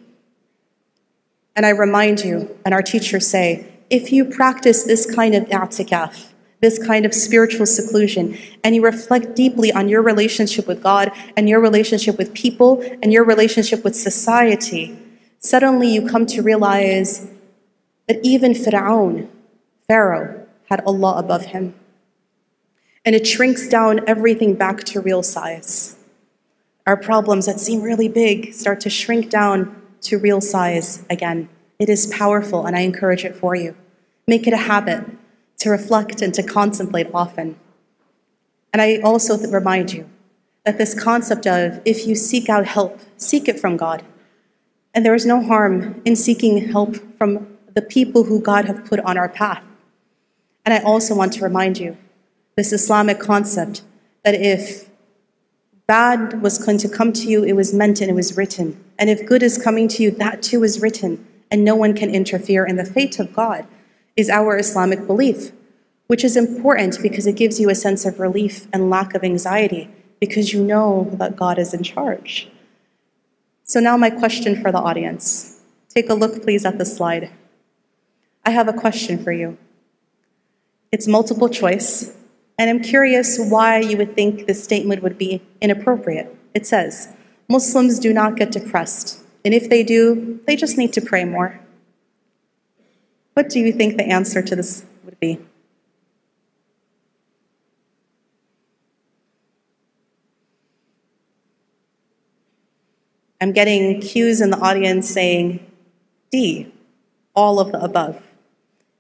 And I remind you, and our teachers say, if you practice this kind of i'tikaf, this kind of spiritual seclusion, and you reflect deeply on your relationship with God and your relationship with people and your relationship with society, suddenly you come to realize that even Fir'aun, Pharaoh, had Allah above him. And it shrinks down everything back to real size. Our problems that seem really big start to shrink down to real size again. It is powerful, and I encourage it for you. Make it a habit to reflect and to contemplate often. And I also remind you that this concept of if you seek out help, seek it from God. And there is no harm in seeking help from the people who God have put on our path. And I also want to remind you this Islamic concept that if bad was going to come to you, it was meant and it was written. And if good is coming to you, that too is written. And no one can interfere in the fate of God is our Islamic belief, which is important because it gives you a sense of relief and lack of anxiety because you know that God is in charge. So, now my question for the audience. Take a look, please, at the slide. I have a question for you. It's multiple choice, and I'm curious why you would think this statement would be inappropriate. It says, Muslims do not get depressed, and if they do, they just need to pray more. What do you think the answer to this would be? I'm getting cues in the audience saying D, all of the above.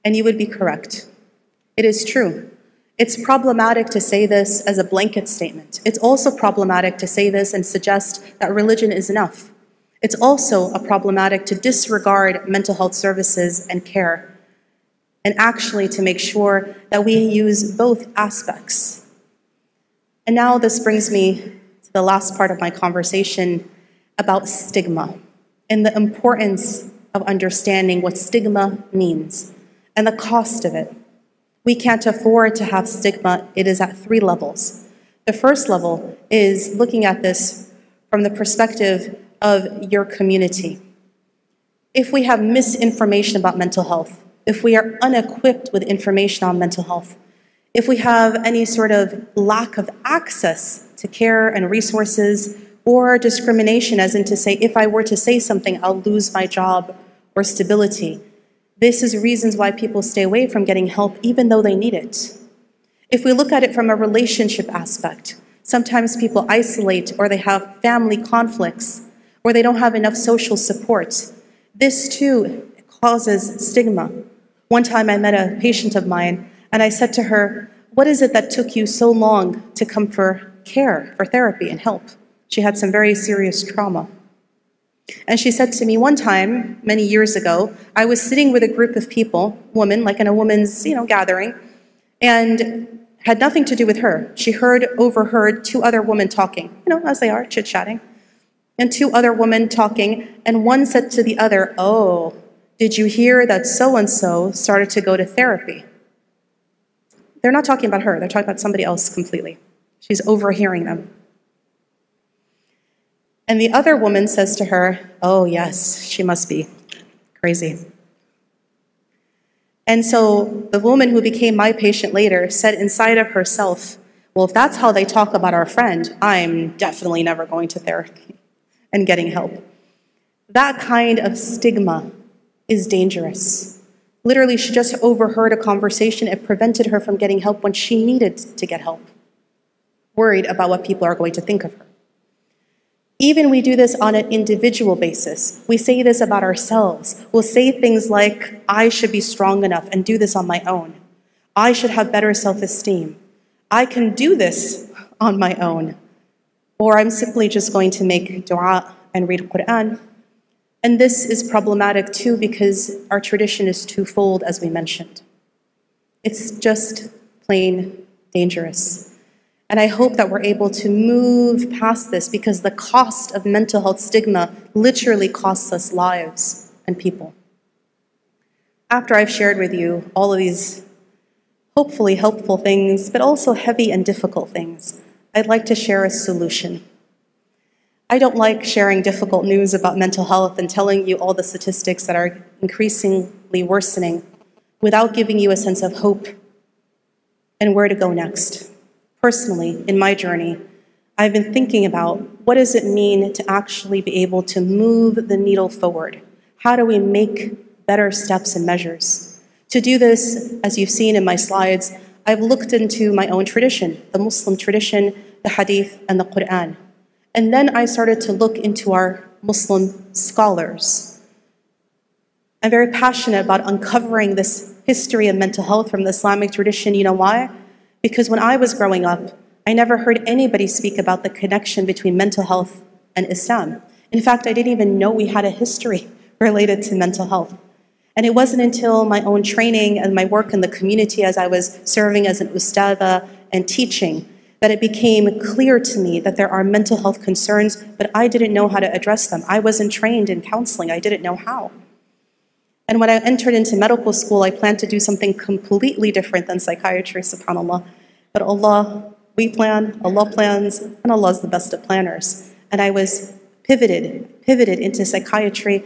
And you would be correct. It is true. It's problematic to say this as a blanket statement. It's also problematic to say this and suggest that religion is enough. It's also a problematic to disregard mental health services and care, and actually to make sure that we use both aspects. And now this brings me to the last part of my conversation about stigma and the importance of understanding what stigma means and the cost of it. We can't afford to have stigma, it is at three levels. The first level is looking at this from the perspective of your community. If we have misinformation about mental health, if we are unequipped with information on mental health, if we have any sort of lack of access to care and resources, or discrimination, as in to say, if I were to say something, I'll lose my job or stability. This is reasons why people stay away from getting help even though they need it. If we look at it from a relationship aspect, sometimes people isolate or they have family conflicts or they don't have enough social support. This too causes stigma. One time I met a patient of mine and I said to her, What is it that took you so long to come for care, for therapy and help? She had some very serious trauma. And she said to me one time, many years ago, I was sitting with a group of people, women, like in a woman's, you know, gathering, and had nothing to do with her. She heard, overheard two other women talking, you know, as they are, chit chatting and two other women talking, and one said to the other, Oh, did you hear that so and so started to go to therapy? They're not talking about her, they're talking about somebody else completely. She's overhearing them. And the other woman says to her, Oh, yes, she must be crazy. And so the woman who became my patient later said inside of herself, Well, if that's how they talk about our friend, I'm definitely never going to therapy and getting help. That kind of stigma is dangerous. Literally, she just overheard a conversation. It prevented her from getting help when she needed to get help, worried about what people are going to think of her. Even we do this on an individual basis. We say this about ourselves. We'll say things like, I should be strong enough and do this on my own. I should have better self esteem. I can do this on my own or I'm simply just going to make dua and read Quran. And this is problematic too because our tradition is twofold, as we mentioned. It's just plain dangerous. And I hope that we're able to move past this because the cost of mental health stigma literally costs us lives and people. After I've shared with you all of these hopefully helpful things, but also heavy and difficult things, I'd like to share a solution. I don't like sharing difficult news about mental health and telling you all the statistics that are increasingly worsening without giving you a sense of hope and where to go next. Personally, in my journey, I've been thinking about what does it mean to actually be able to move the needle forward? How do we make better steps and measures? To do this, as you've seen in my slides, I've looked into my own tradition, the Muslim tradition, the Hadith, and the Quran. And then I started to look into our Muslim scholars. I'm very passionate about uncovering this history of mental health from the Islamic tradition. You know why? Because when I was growing up, I never heard anybody speak about the connection between mental health and Islam. In fact, I didn't even know we had a history related to mental health. And it wasn't until my own training and my work in the community as I was serving as an ustadha and teaching that it became clear to me that there are mental health concerns, but I didn't know how to address them. I wasn't trained in counseling, I didn't know how. And when I entered into medical school, I planned to do something completely different than psychiatry, subhanAllah. But Allah, we plan, Allah plans, and Allah is the best of planners. And I was pivoted, pivoted into psychiatry,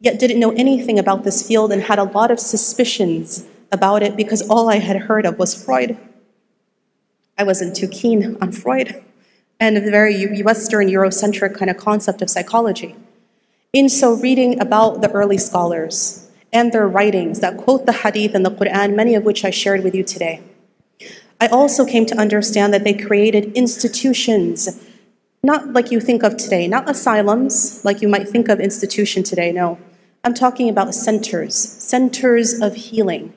yet didn't know anything about this field and had a lot of suspicions about it because all I had heard of was Freud. I wasn't too keen on Freud and the very Western Eurocentric kind of concept of psychology. In so reading about the early scholars, and their writings that quote the Hadith and the Quran, many of which I shared with you today. I also came to understand that they created institutions, not like you think of today, not asylums like you might think of institution today, no. I'm talking about centers, centers of healing.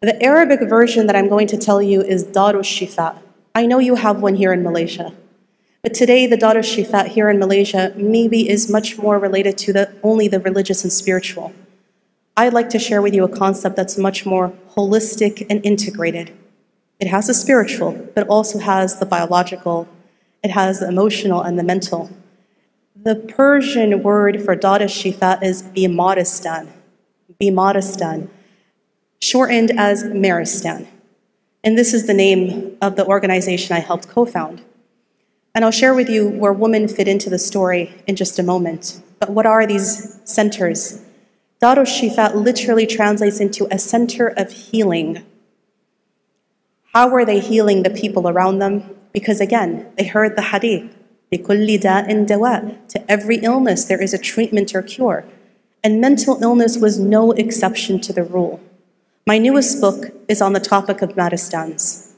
The Arabic version that I'm going to tell you is Darus Shifa. I know you have one here in Malaysia. But today, the Darus Shifa here in Malaysia maybe is much more related to the, only the religious and spiritual. I'd like to share with you a concept that's much more holistic and integrated. It has the spiritual, but also has the biological, it has the emotional and the mental. The Persian word for Darus Shifa is Bimaristan, Bimaristan, shortened as Maristan. And this is the name of the organization I helped co found. And I'll share with you where women fit into the story in just a moment. But what are these centers? Darus Shifa literally translates into a center of healing. How were they healing the people around them? Because again, they heard the hadith. To every illness, there is a treatment or cure. And mental illness was no exception to the rule. My newest book is on the topic of Maristans.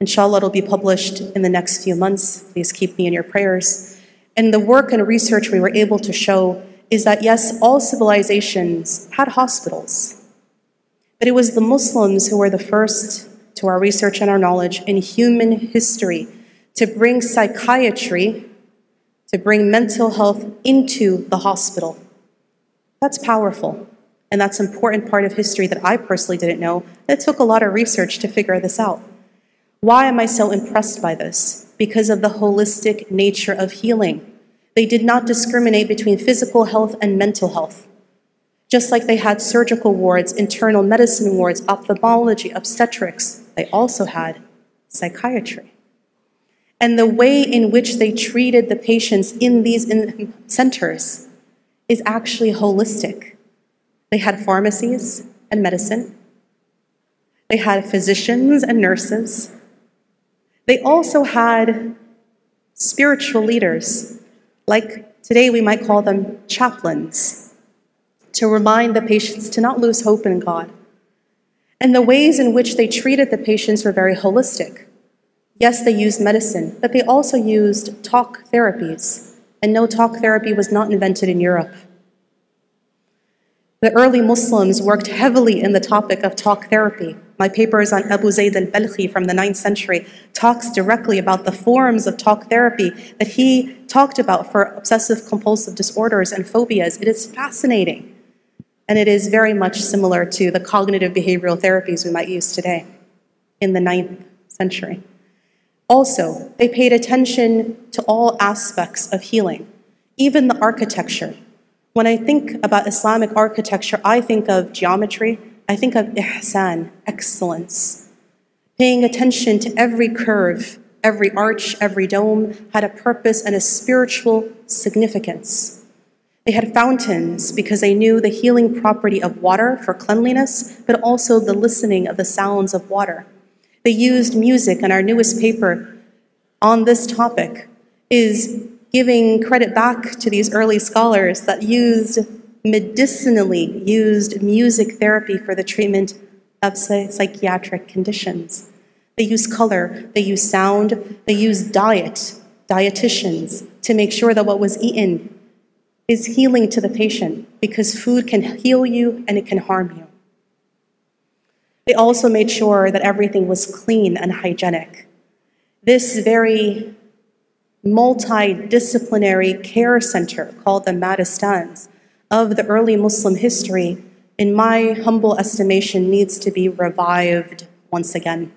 Inshallah, it'll be published in the next few months. Please keep me in your prayers. And the work and research we were able to show is that yes, all civilizations had hospitals, but it was the Muslims who were the first, to our research and our knowledge, in human history to bring psychiatry, to bring mental health into the hospital. That's powerful. And that's an important part of history that I personally didn't know. It took a lot of research to figure this out. Why am I so impressed by this? Because of the holistic nature of healing. They did not discriminate between physical health and mental health. Just like they had surgical wards, internal medicine wards, ophthalmology, obstetrics, they also had psychiatry. And the way in which they treated the patients in these centers is actually holistic. They had pharmacies and medicine, they had physicians and nurses. They also had spiritual leaders like today, we might call them chaplains, to remind the patients to not lose hope in God. And the ways in which they treated the patients were very holistic. Yes, they used medicine, but they also used talk therapies. And no talk therapy was not invented in Europe. The early Muslims worked heavily in the topic of talk therapy. My paper is on Abu Zayd al Balkhi from the 9th century, talks directly about the forms of talk therapy that he talked about for obsessive compulsive disorders and phobias. It is fascinating. And it is very much similar to the cognitive behavioral therapies we might use today in the 9th century. Also, they paid attention to all aspects of healing, even the architecture. When I think about Islamic architecture, I think of geometry, I think of ihsan, excellence, paying attention to every curve, every arch, every dome had a purpose and a spiritual significance. They had fountains because they knew the healing property of water for cleanliness, but also the listening of the sounds of water. They used music, and our newest paper on this topic is giving credit back to these early scholars that used medicinally used music therapy for the treatment of psychiatric conditions. They use color, they use sound, they use diet, dietitians, to make sure that what was eaten is healing to the patient because food can heal you and it can harm you. They also made sure that everything was clean and hygienic. This very multidisciplinary care center called the Maristans of the early Muslim history, in my humble estimation, needs to be revived once again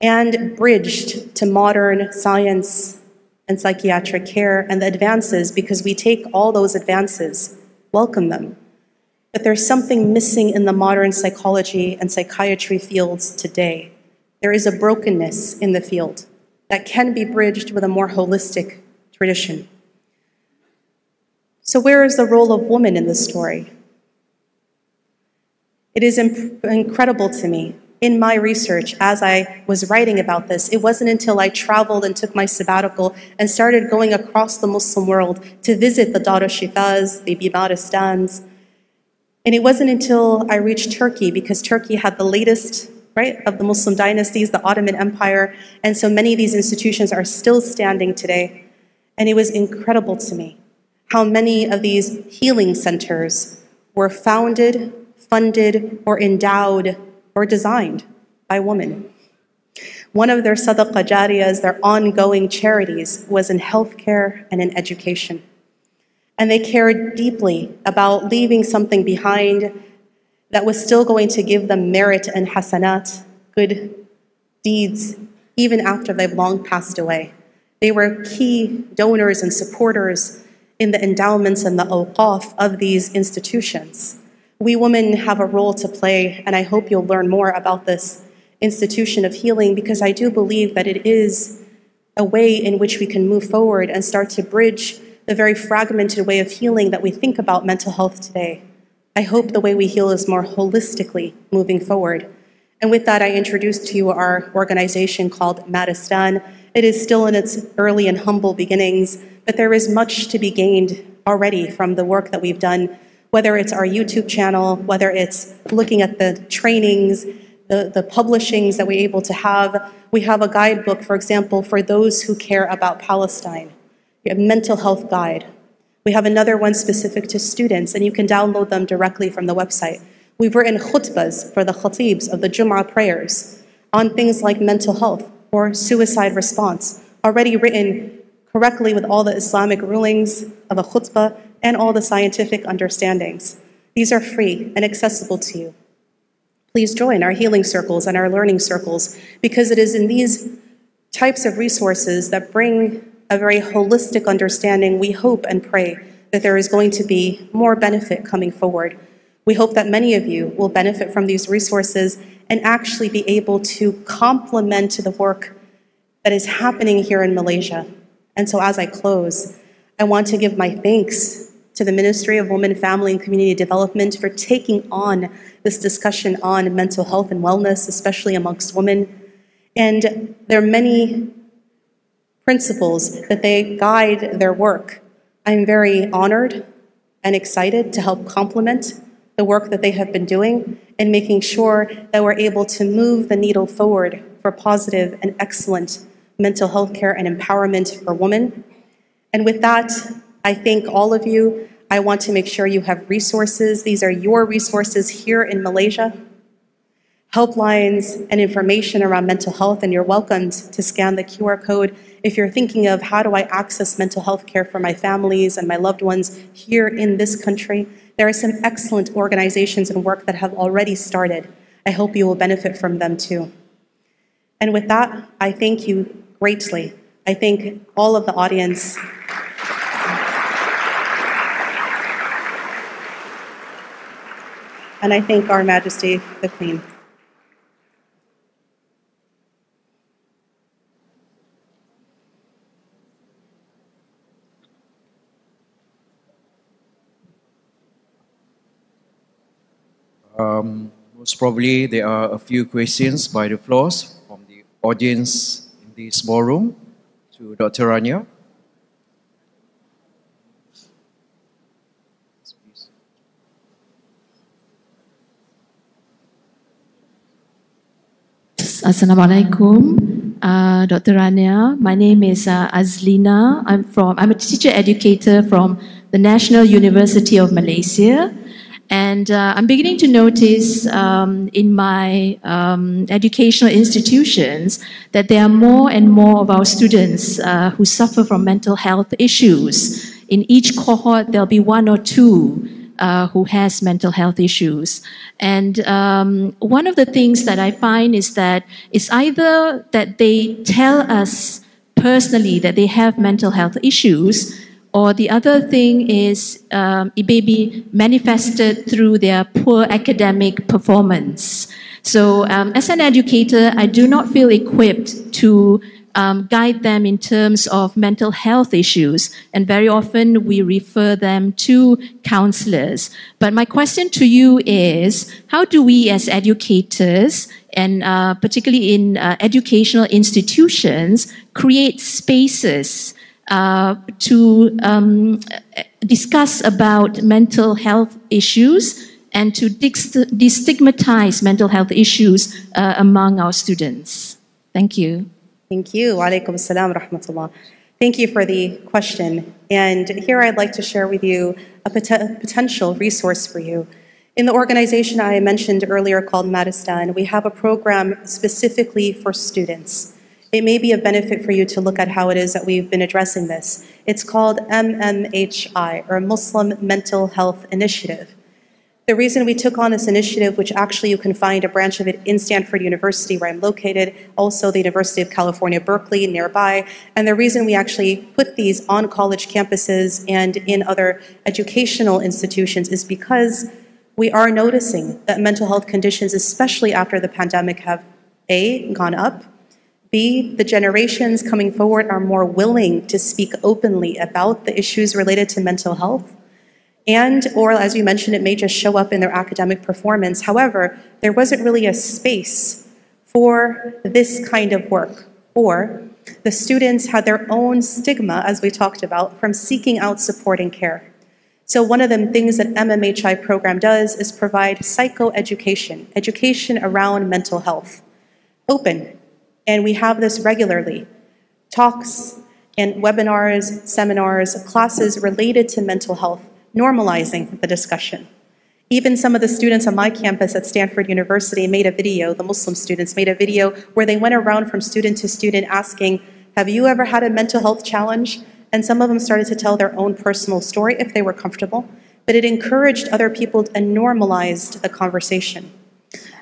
and bridged to modern science and psychiatric care and the advances because we take all those advances, welcome them. But there's something missing in the modern psychology and psychiatry fields today. There is a brokenness in the field that can be bridged with a more holistic tradition. So, where is the role of woman in this story? It is imp- incredible to me in my research as I was writing about this. It wasn't until I traveled and took my sabbatical and started going across the Muslim world to visit the Dar Shifas, the Bimaristans. And it wasn't until I reached Turkey, because Turkey had the latest right, of the Muslim dynasties, the Ottoman Empire. And so many of these institutions are still standing today. And it was incredible to me how many of these healing centers were founded, funded, or endowed or designed by women. One of their sadaqah jariyas, their ongoing charities, was in healthcare and in education. And they cared deeply about leaving something behind that was still going to give them merit and hasanat, good deeds, even after they've long passed away. They were key donors and supporters in the endowments and the awqaf of these institutions. We women have a role to play, and I hope you'll learn more about this institution of healing because I do believe that it is a way in which we can move forward and start to bridge the very fragmented way of healing that we think about mental health today. I hope the way we heal is more holistically moving forward. And with that, I introduce to you our organization called Maristan. It is still in its early and humble beginnings, but there is much to be gained already from the work that we've done, whether it's our YouTube channel, whether it's looking at the trainings, the, the publishings that we're able to have. We have a guidebook, for example, for those who care about Palestine, a mental health guide. We have another one specific to students, and you can download them directly from the website. We've written khutbas for the khatibs of the Jum'ah prayers on things like mental health or suicide response, already written correctly with all the Islamic rulings of a khutbah and all the scientific understandings. These are free and accessible to you. Please join our healing circles and our learning circles because it is in these types of resources that bring a very holistic understanding, we hope and pray that there is going to be more benefit coming forward. We hope that many of you will benefit from these resources and actually be able to complement the work that is happening here in Malaysia. And so, as I close, I want to give my thanks to the Ministry of Women, Family, and Community Development for taking on this discussion on mental health and wellness, especially amongst women. And there are many principles that they guide their work. I'm very honored and excited to help complement the work that they have been doing in making sure that we're able to move the needle forward for positive and excellent mental health care and empowerment for women. And with that, I thank all of you. I want to make sure you have resources. These are your resources here in Malaysia helplines and information around mental health, and you're welcomed to scan the QR code if you're thinking of how do I access mental health care for my families and my loved ones here in this country. There are some excellent organizations and work that have already started. I hope you will benefit from them too. And with that, I thank you greatly. I thank all of the audience. And I thank Our Majesty the Queen. Um, most probably there are a few questions by the floors from the audience in the small room to Dr. Rania. Assalamualaikum, uh, Dr. Rania. My name is uh, Azlina. I'm from. I'm a teacher educator from the National University of Malaysia, and uh, I'm beginning to notice um, in my um, educational institutions that there are more and more of our students uh, who suffer from mental health issues. In each cohort, there'll be one or two uh, who has mental health issues. And um, one of the things that I find is that it's either that they tell us personally that they have mental health issues, or the other thing is um, it may be manifested through their poor academic performance. So, um, as an educator, I do not feel equipped to um, guide them in terms of mental health issues. And very often we refer them to counselors. But my question to you is how do we, as educators, and uh, particularly in uh, educational institutions, create spaces uh, to um, discuss about mental health issues and to destigmatize mental health issues uh, among our students? Thank you. Thank you. Walaikum assalam rahmatullah. Thank you for the question. And here I'd like to share with you a pot- potential resource for you. In the organization I mentioned earlier called Maristan, we have a program specifically for students. It may be a benefit for you to look at how it is that we've been addressing this. It's called MMHI, or Muslim Mental Health Initiative. The reason we took on this initiative, which actually you can find a branch of it in Stanford University, where I'm located, also the University of California, Berkeley, nearby, and the reason we actually put these on college campuses and in other educational institutions is because we are noticing that mental health conditions, especially after the pandemic, have A, gone up, B, the generations coming forward are more willing to speak openly about the issues related to mental health and or as you mentioned it may just show up in their academic performance. However there wasn't really a space for this kind of work. Or the students had their own stigma as we talked about from seeking out support and care. So one of the things that mmhi program does is provide psychoeducation education around mental health. Open and we have this regularly talks and webinars seminars classes related to mental health normalizing the discussion. Even some of the students on my campus at Stanford University made a video, the Muslim students made a video where they went around from student to student asking, Have you ever had a mental health challenge? And some of them started to tell their own personal story if they were comfortable, but it encouraged other people and normalized the conversation.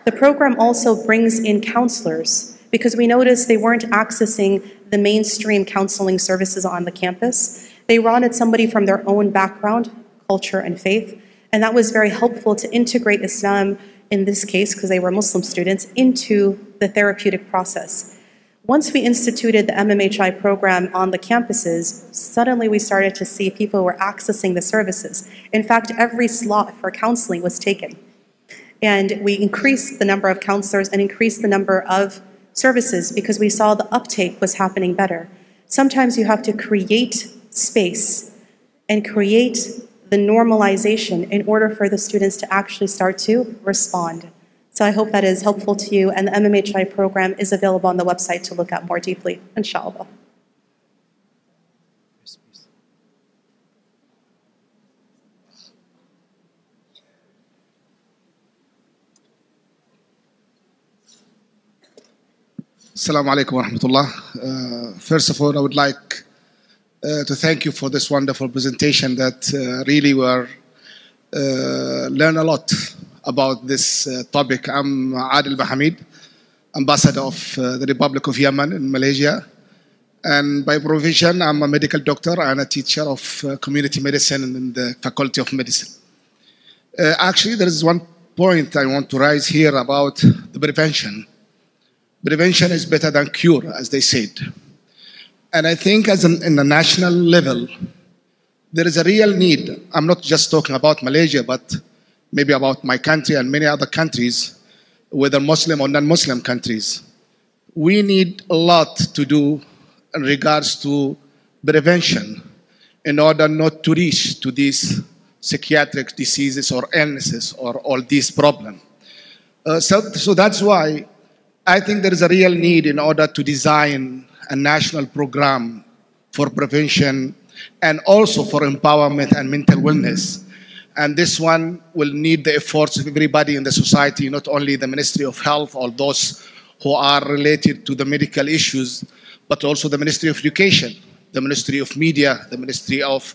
The program also brings in counselors because we noticed they weren't accessing the mainstream counseling services on the campus. They wanted somebody from their own background, culture, and faith. And that was very helpful to integrate Islam, in this case, because they were Muslim students, into the therapeutic process. Once we instituted the MMHI program on the campuses, suddenly we started to see people were accessing the services. In fact, every slot for counseling was taken. And we increased the number of counselors and increased the number of services because we saw the uptake was happening better. Sometimes you have to create space and create the normalization in order for the students to actually start to respond. So I hope that is helpful to you, and the MMHI program is available on the website to look at more deeply, inshallah. Assalamu alaikum wa rahmatullah. Uh, first of all, I would like uh, to thank you for this wonderful presentation that uh, really were uh, learn a lot about this uh, topic. I'm Adil Bahamid, ambassador of uh, the Republic of Yemen in Malaysia. And by provision, I'm a medical doctor and a teacher of community medicine in the Faculty of Medicine. actually, there is one point I want to raise here about the prevention. Prevention is better than cure, as they said. And I think as an, in the national level, there is a real need. I'm not just talking about Malaysia, but maybe about my country and many other countries, whether Muslim or non Muslim countries. We need a lot to do in regards to prevention in order not to reach to these psychiatric diseases or illnesses or all these problems. Uh, so, so that's why I think there is a real need in order to design a national program for prevention and also for empowerment and mental wellness. And this one will need the efforts of everybody in the society, not only the Ministry of Health or those who are related to the medical issues, but also the Ministry of Education, the Ministry of Media, the Ministry of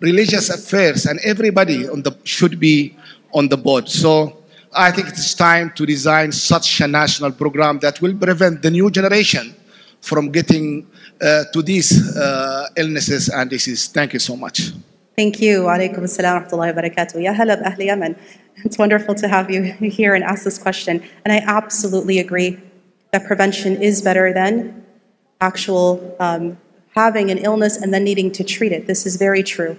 Religious Affairs, and everybody on the, should be on the board. So I think it's time to design such a national program that will prevent the new generation from getting uh, to these uh, illnesses and diseases. Thank you so much. Thank you. Alaikum assalam wa barakatuh. Ya hala ahli Yemen. It's wonderful to have you here and ask this question. And I absolutely agree that prevention is better than actual um, having an illness and then needing to treat it. This is very true.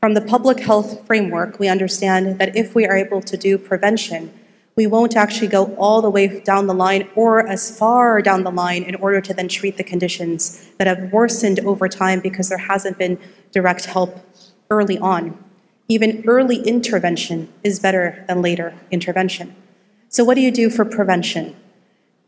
From the public health framework, we understand that if we are able to do prevention, we won't actually go all the way down the line or as far down the line in order to then treat the conditions that have worsened over time because there hasn't been direct help early on. Even early intervention is better than later intervention. So, what do you do for prevention?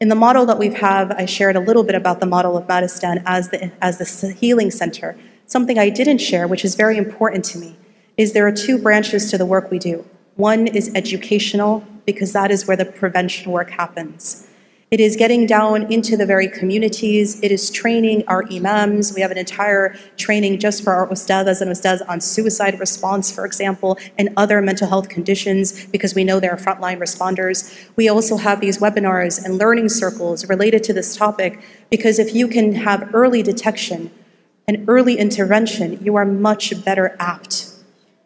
In the model that we have, I shared a little bit about the model of Maristan as the, as the healing center. Something I didn't share, which is very important to me, is there are two branches to the work we do. One is educational, because that is where the prevention work happens. It is getting down into the very communities. It is training our imams. We have an entire training just for our ustadhas and ustads on suicide response, for example, and other mental health conditions because we know they're frontline responders. We also have these webinars and learning circles related to this topic because if you can have early detection, and early intervention, you are much better apt.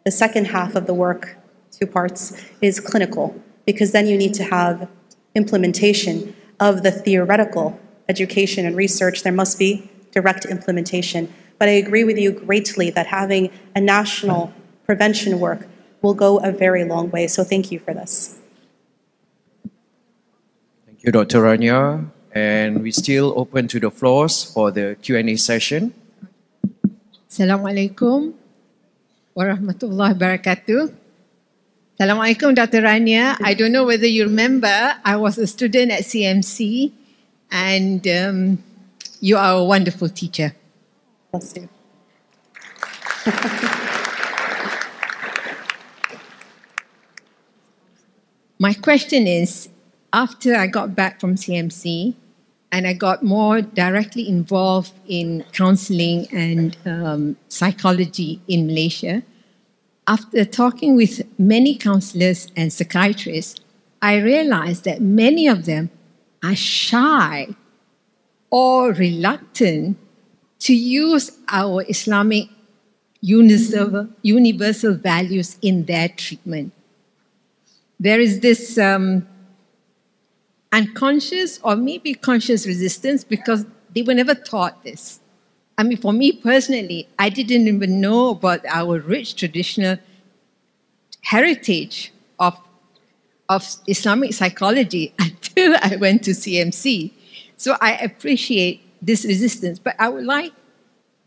The second half of the work, two parts, is clinical, because then you need to have implementation of the theoretical education and research. There must be direct implementation. But I agree with you greatly that having a national prevention work will go a very long way. So thank you for this. Thank you, Dr. Rania. And we're still open to the floors for the Q&A session. Assalamualaikum warahmatullahi wabarakatuh. Assalamualaikum Dr. Rania. I don't know whether you remember, I was a student at CMC and um, you are a wonderful teacher. Bless you. My question is after I got back from CMC, and I got more directly involved in counseling and um, psychology in Malaysia. After talking with many counselors and psychiatrists, I realized that many of them are shy or reluctant to use our Islamic universal, values in their treatment. There is this um, unconscious or maybe conscious resistance because they were never taught this. I mean, for me personally, I didn't even know about our rich traditional heritage of, of Islamic psychology until I went to CMC. So I appreciate this resistance, but I would like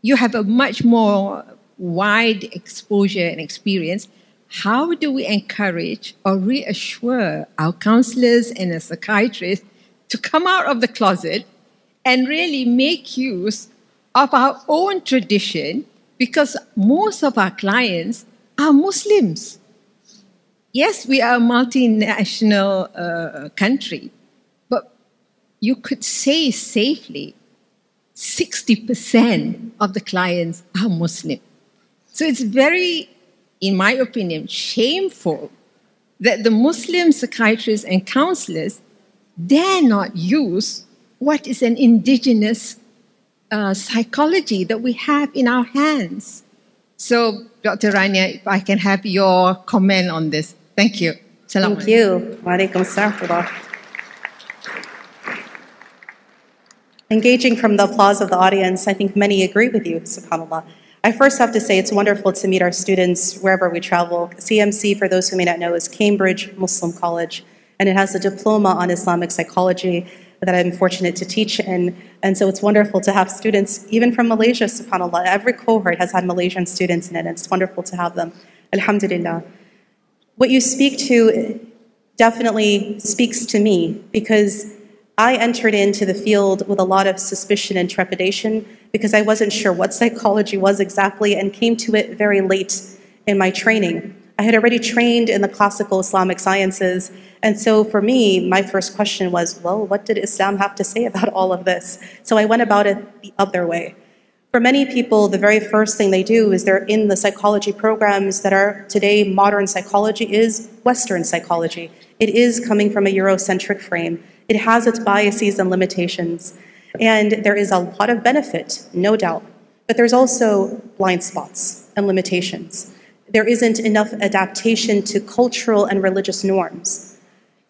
you have a much more wide exposure and experience how do we encourage or reassure our counselors and our psychiatrists to come out of the closet and really make use of our own tradition because most of our clients are Muslims. Yes, we are a multinational uh, country, but you could say safely 60% of the clients are Muslim. So it's very in my opinion, shameful that the Muslim psychiatrists and counselors dare not use what is an indigenous uh, psychology that we have in our hands. So, Dr. Rania, if I can have your comment on this. Thank you. Salam Thank you. Walaikum salam. Engaging from the applause of the audience, I think many agree with you, subhanAllah. I first have to say it's wonderful to meet our students wherever we travel. CMC, for those who may not know, is Cambridge Muslim College, and it has a diploma on Islamic psychology that I'm fortunate to teach in. And so it's wonderful to have students, even from Malaysia, subhanAllah. Every cohort has had Malaysian students in it, and it's wonderful to have them. Alhamdulillah. What you speak to definitely speaks to me because I entered into the field with a lot of suspicion and trepidation because I wasn't sure what psychology was exactly and came to it very late in my training. I had already trained in the classical Islamic sciences, and so for me, my first question was, well, what did Islam have to say about all of this? So I went about it the other way. For many people, the very first thing they do is they're in the psychology programs that are today modern psychology is Western psychology. It is coming from a Eurocentric frame. It has its biases and limitations. And there is a lot of benefit, no doubt. But there's also blind spots and limitations. There isn't enough adaptation to cultural and religious norms.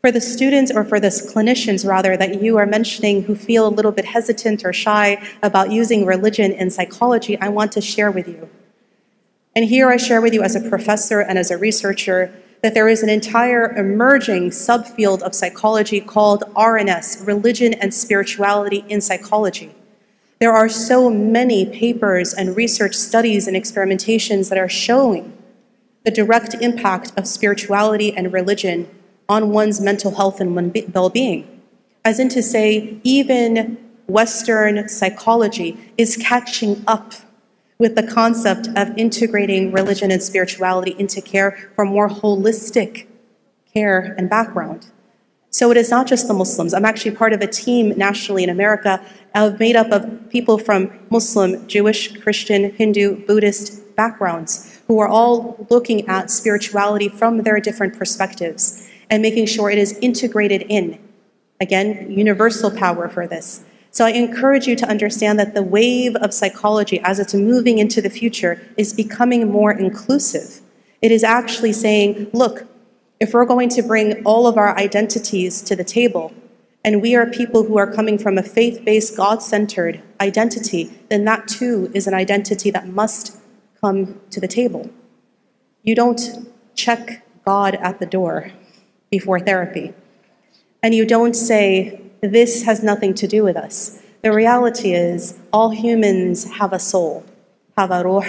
For the students, or for the clinicians rather, that you are mentioning who feel a little bit hesitant or shy about using religion in psychology, I want to share with you. And here I share with you as a professor and as a researcher that there is an entire emerging subfield of psychology called RNS, Religion and Spirituality in Psychology. There are so many papers and research studies and experimentations that are showing the direct impact of spirituality and religion on one's mental health and well being. As in to say, even Western psychology is catching up with the concept of integrating religion and spirituality into care for more holistic care and background. So it is not just the Muslims. I'm actually part of a team nationally in America uh, made up of people from Muslim, Jewish, Christian, Hindu, Buddhist backgrounds who are all looking at spirituality from their different perspectives and making sure it is integrated in. Again, universal power for this. So I encourage you to understand that the wave of psychology as it's moving into the future is becoming more inclusive. It is actually saying, look, if we're going to bring all of our identities to the table, and we are people who are coming from a faith based, God centered identity, then that too is an identity that must come to the table. You don't check God at the door before therapy. And you don't say, this has nothing to do with us. The reality is, all humans have a soul, have a ruh.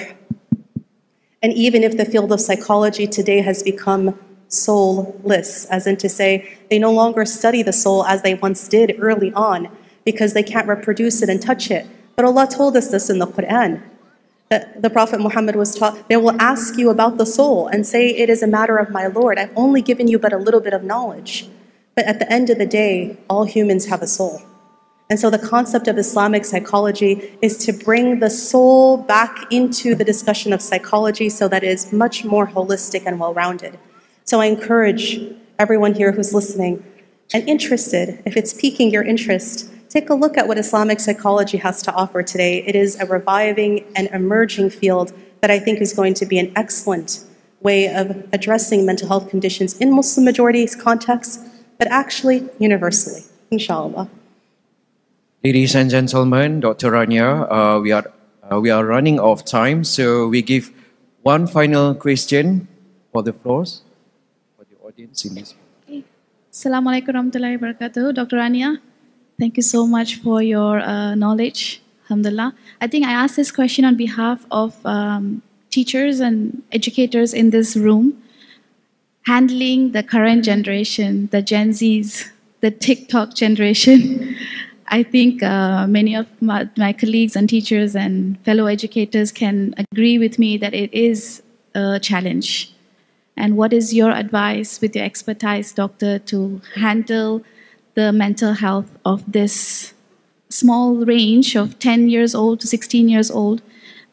And even if the field of psychology today has become soulless, as in to say, they no longer study the soul as they once did early on because they can't reproduce it and touch it. But Allah told us this in the Quran. That the Prophet Muhammad was taught, they will ask you about the soul and say, It is a matter of my Lord. I've only given you but a little bit of knowledge. But at the end of the day, all humans have a soul. And so the concept of Islamic psychology is to bring the soul back into the discussion of psychology so that it is much more holistic and well rounded. So I encourage everyone here who's listening and interested, if it's piquing your interest, take a look at what Islamic psychology has to offer today. It is a reviving and emerging field that I think is going to be an excellent way of addressing mental health conditions in Muslim majority contexts but actually universally, inshallah. Ladies and gentlemen, Dr. Rania, uh, we, are, uh, we are running out of time, so we give one final question for the floors, for the audience in this. Assalamualaikum warahmatullahi wabarakatuh. Dr. Rania, thank you so much for your uh, knowledge. Alhamdulillah. I think I asked this question on behalf of um, teachers and educators in this room handling the current generation, the Gen Zs, the TikTok generation. I think uh, many of my, my, colleagues and teachers and fellow educators can agree with me that it is a challenge. And what is your advice with your expertise, doctor, to handle the mental health of this small range of 10 years old to 16 years old,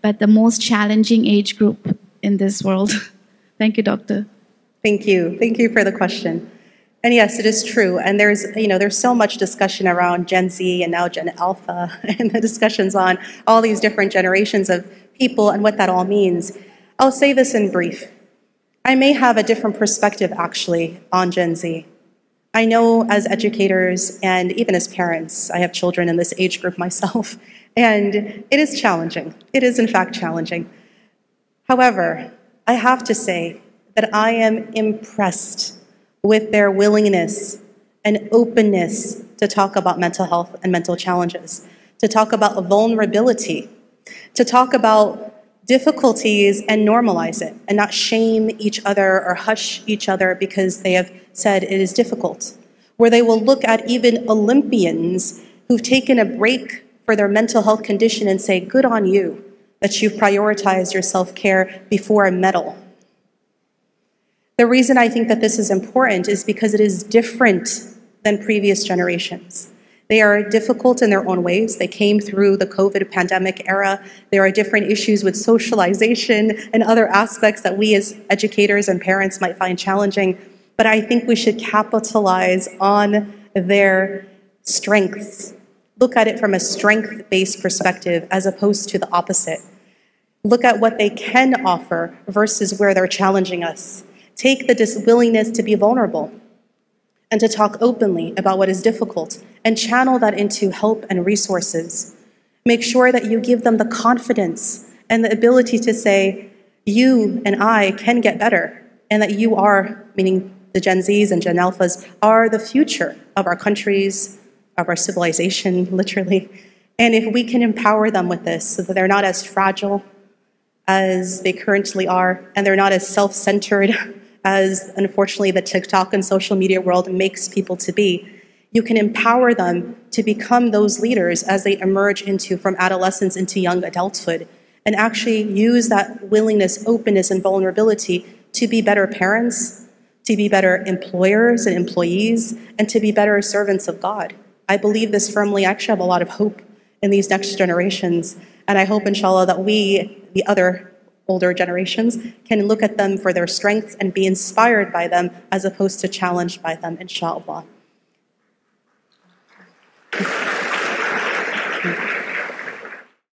but the most challenging age group in this world? Thank you, doctor. Thank you. Thank you for the question. And yes, it is true. And there's, you know, there's so much discussion around Gen Z and now Gen Alpha and the discussions on all these different generations of people and what that all means. I'll say this in brief. I may have a different perspective actually on Gen Z. I know as educators and even as parents, I have children in this age group myself, and it is challenging. It is, in fact, challenging. However, I have to say that I am impressed with their willingness and openness to talk about mental health and mental challenges, to talk about vulnerability, to talk about difficulties and normalize it and not shame each other or hush each other because they have said it is difficult. Where they will look at even Olympians who've taken a break for their mental health condition and say, Good on you that you've prioritized your self care before a medal. The reason I think that this is important is because it is different than previous generations. They are difficult in their own ways. They came through the COVID pandemic era. There are different issues with socialization and other aspects that we as educators and parents might find challenging. But I think we should capitalize on their strengths. Look at it from a strength based perspective as opposed to the opposite. Look at what they can offer versus where they're challenging us. Take the willingness to be vulnerable and to talk openly about what is difficult and channel that into help and resources. Make sure that you give them the confidence and the ability to say, you and I can get better, and that you are, meaning the Gen Zs and Gen Alphas, are the future of our countries, of our civilization, literally. And if we can empower them with this so that they're not as fragile as they currently are, and they're not as self centered as unfortunately the TikTok and social media world makes people to be. You can empower them to become those leaders as they emerge into from adolescence into young adulthood and actually use that willingness, openness, and vulnerability to be better parents, to be better employers and employees, and to be better servants of God. I believe this firmly. I actually have a lot of hope in these next generations. And I hope, inshallah, that we, the other older generations can look at them for their strengths and be inspired by them as opposed to challenged by them, inshallah.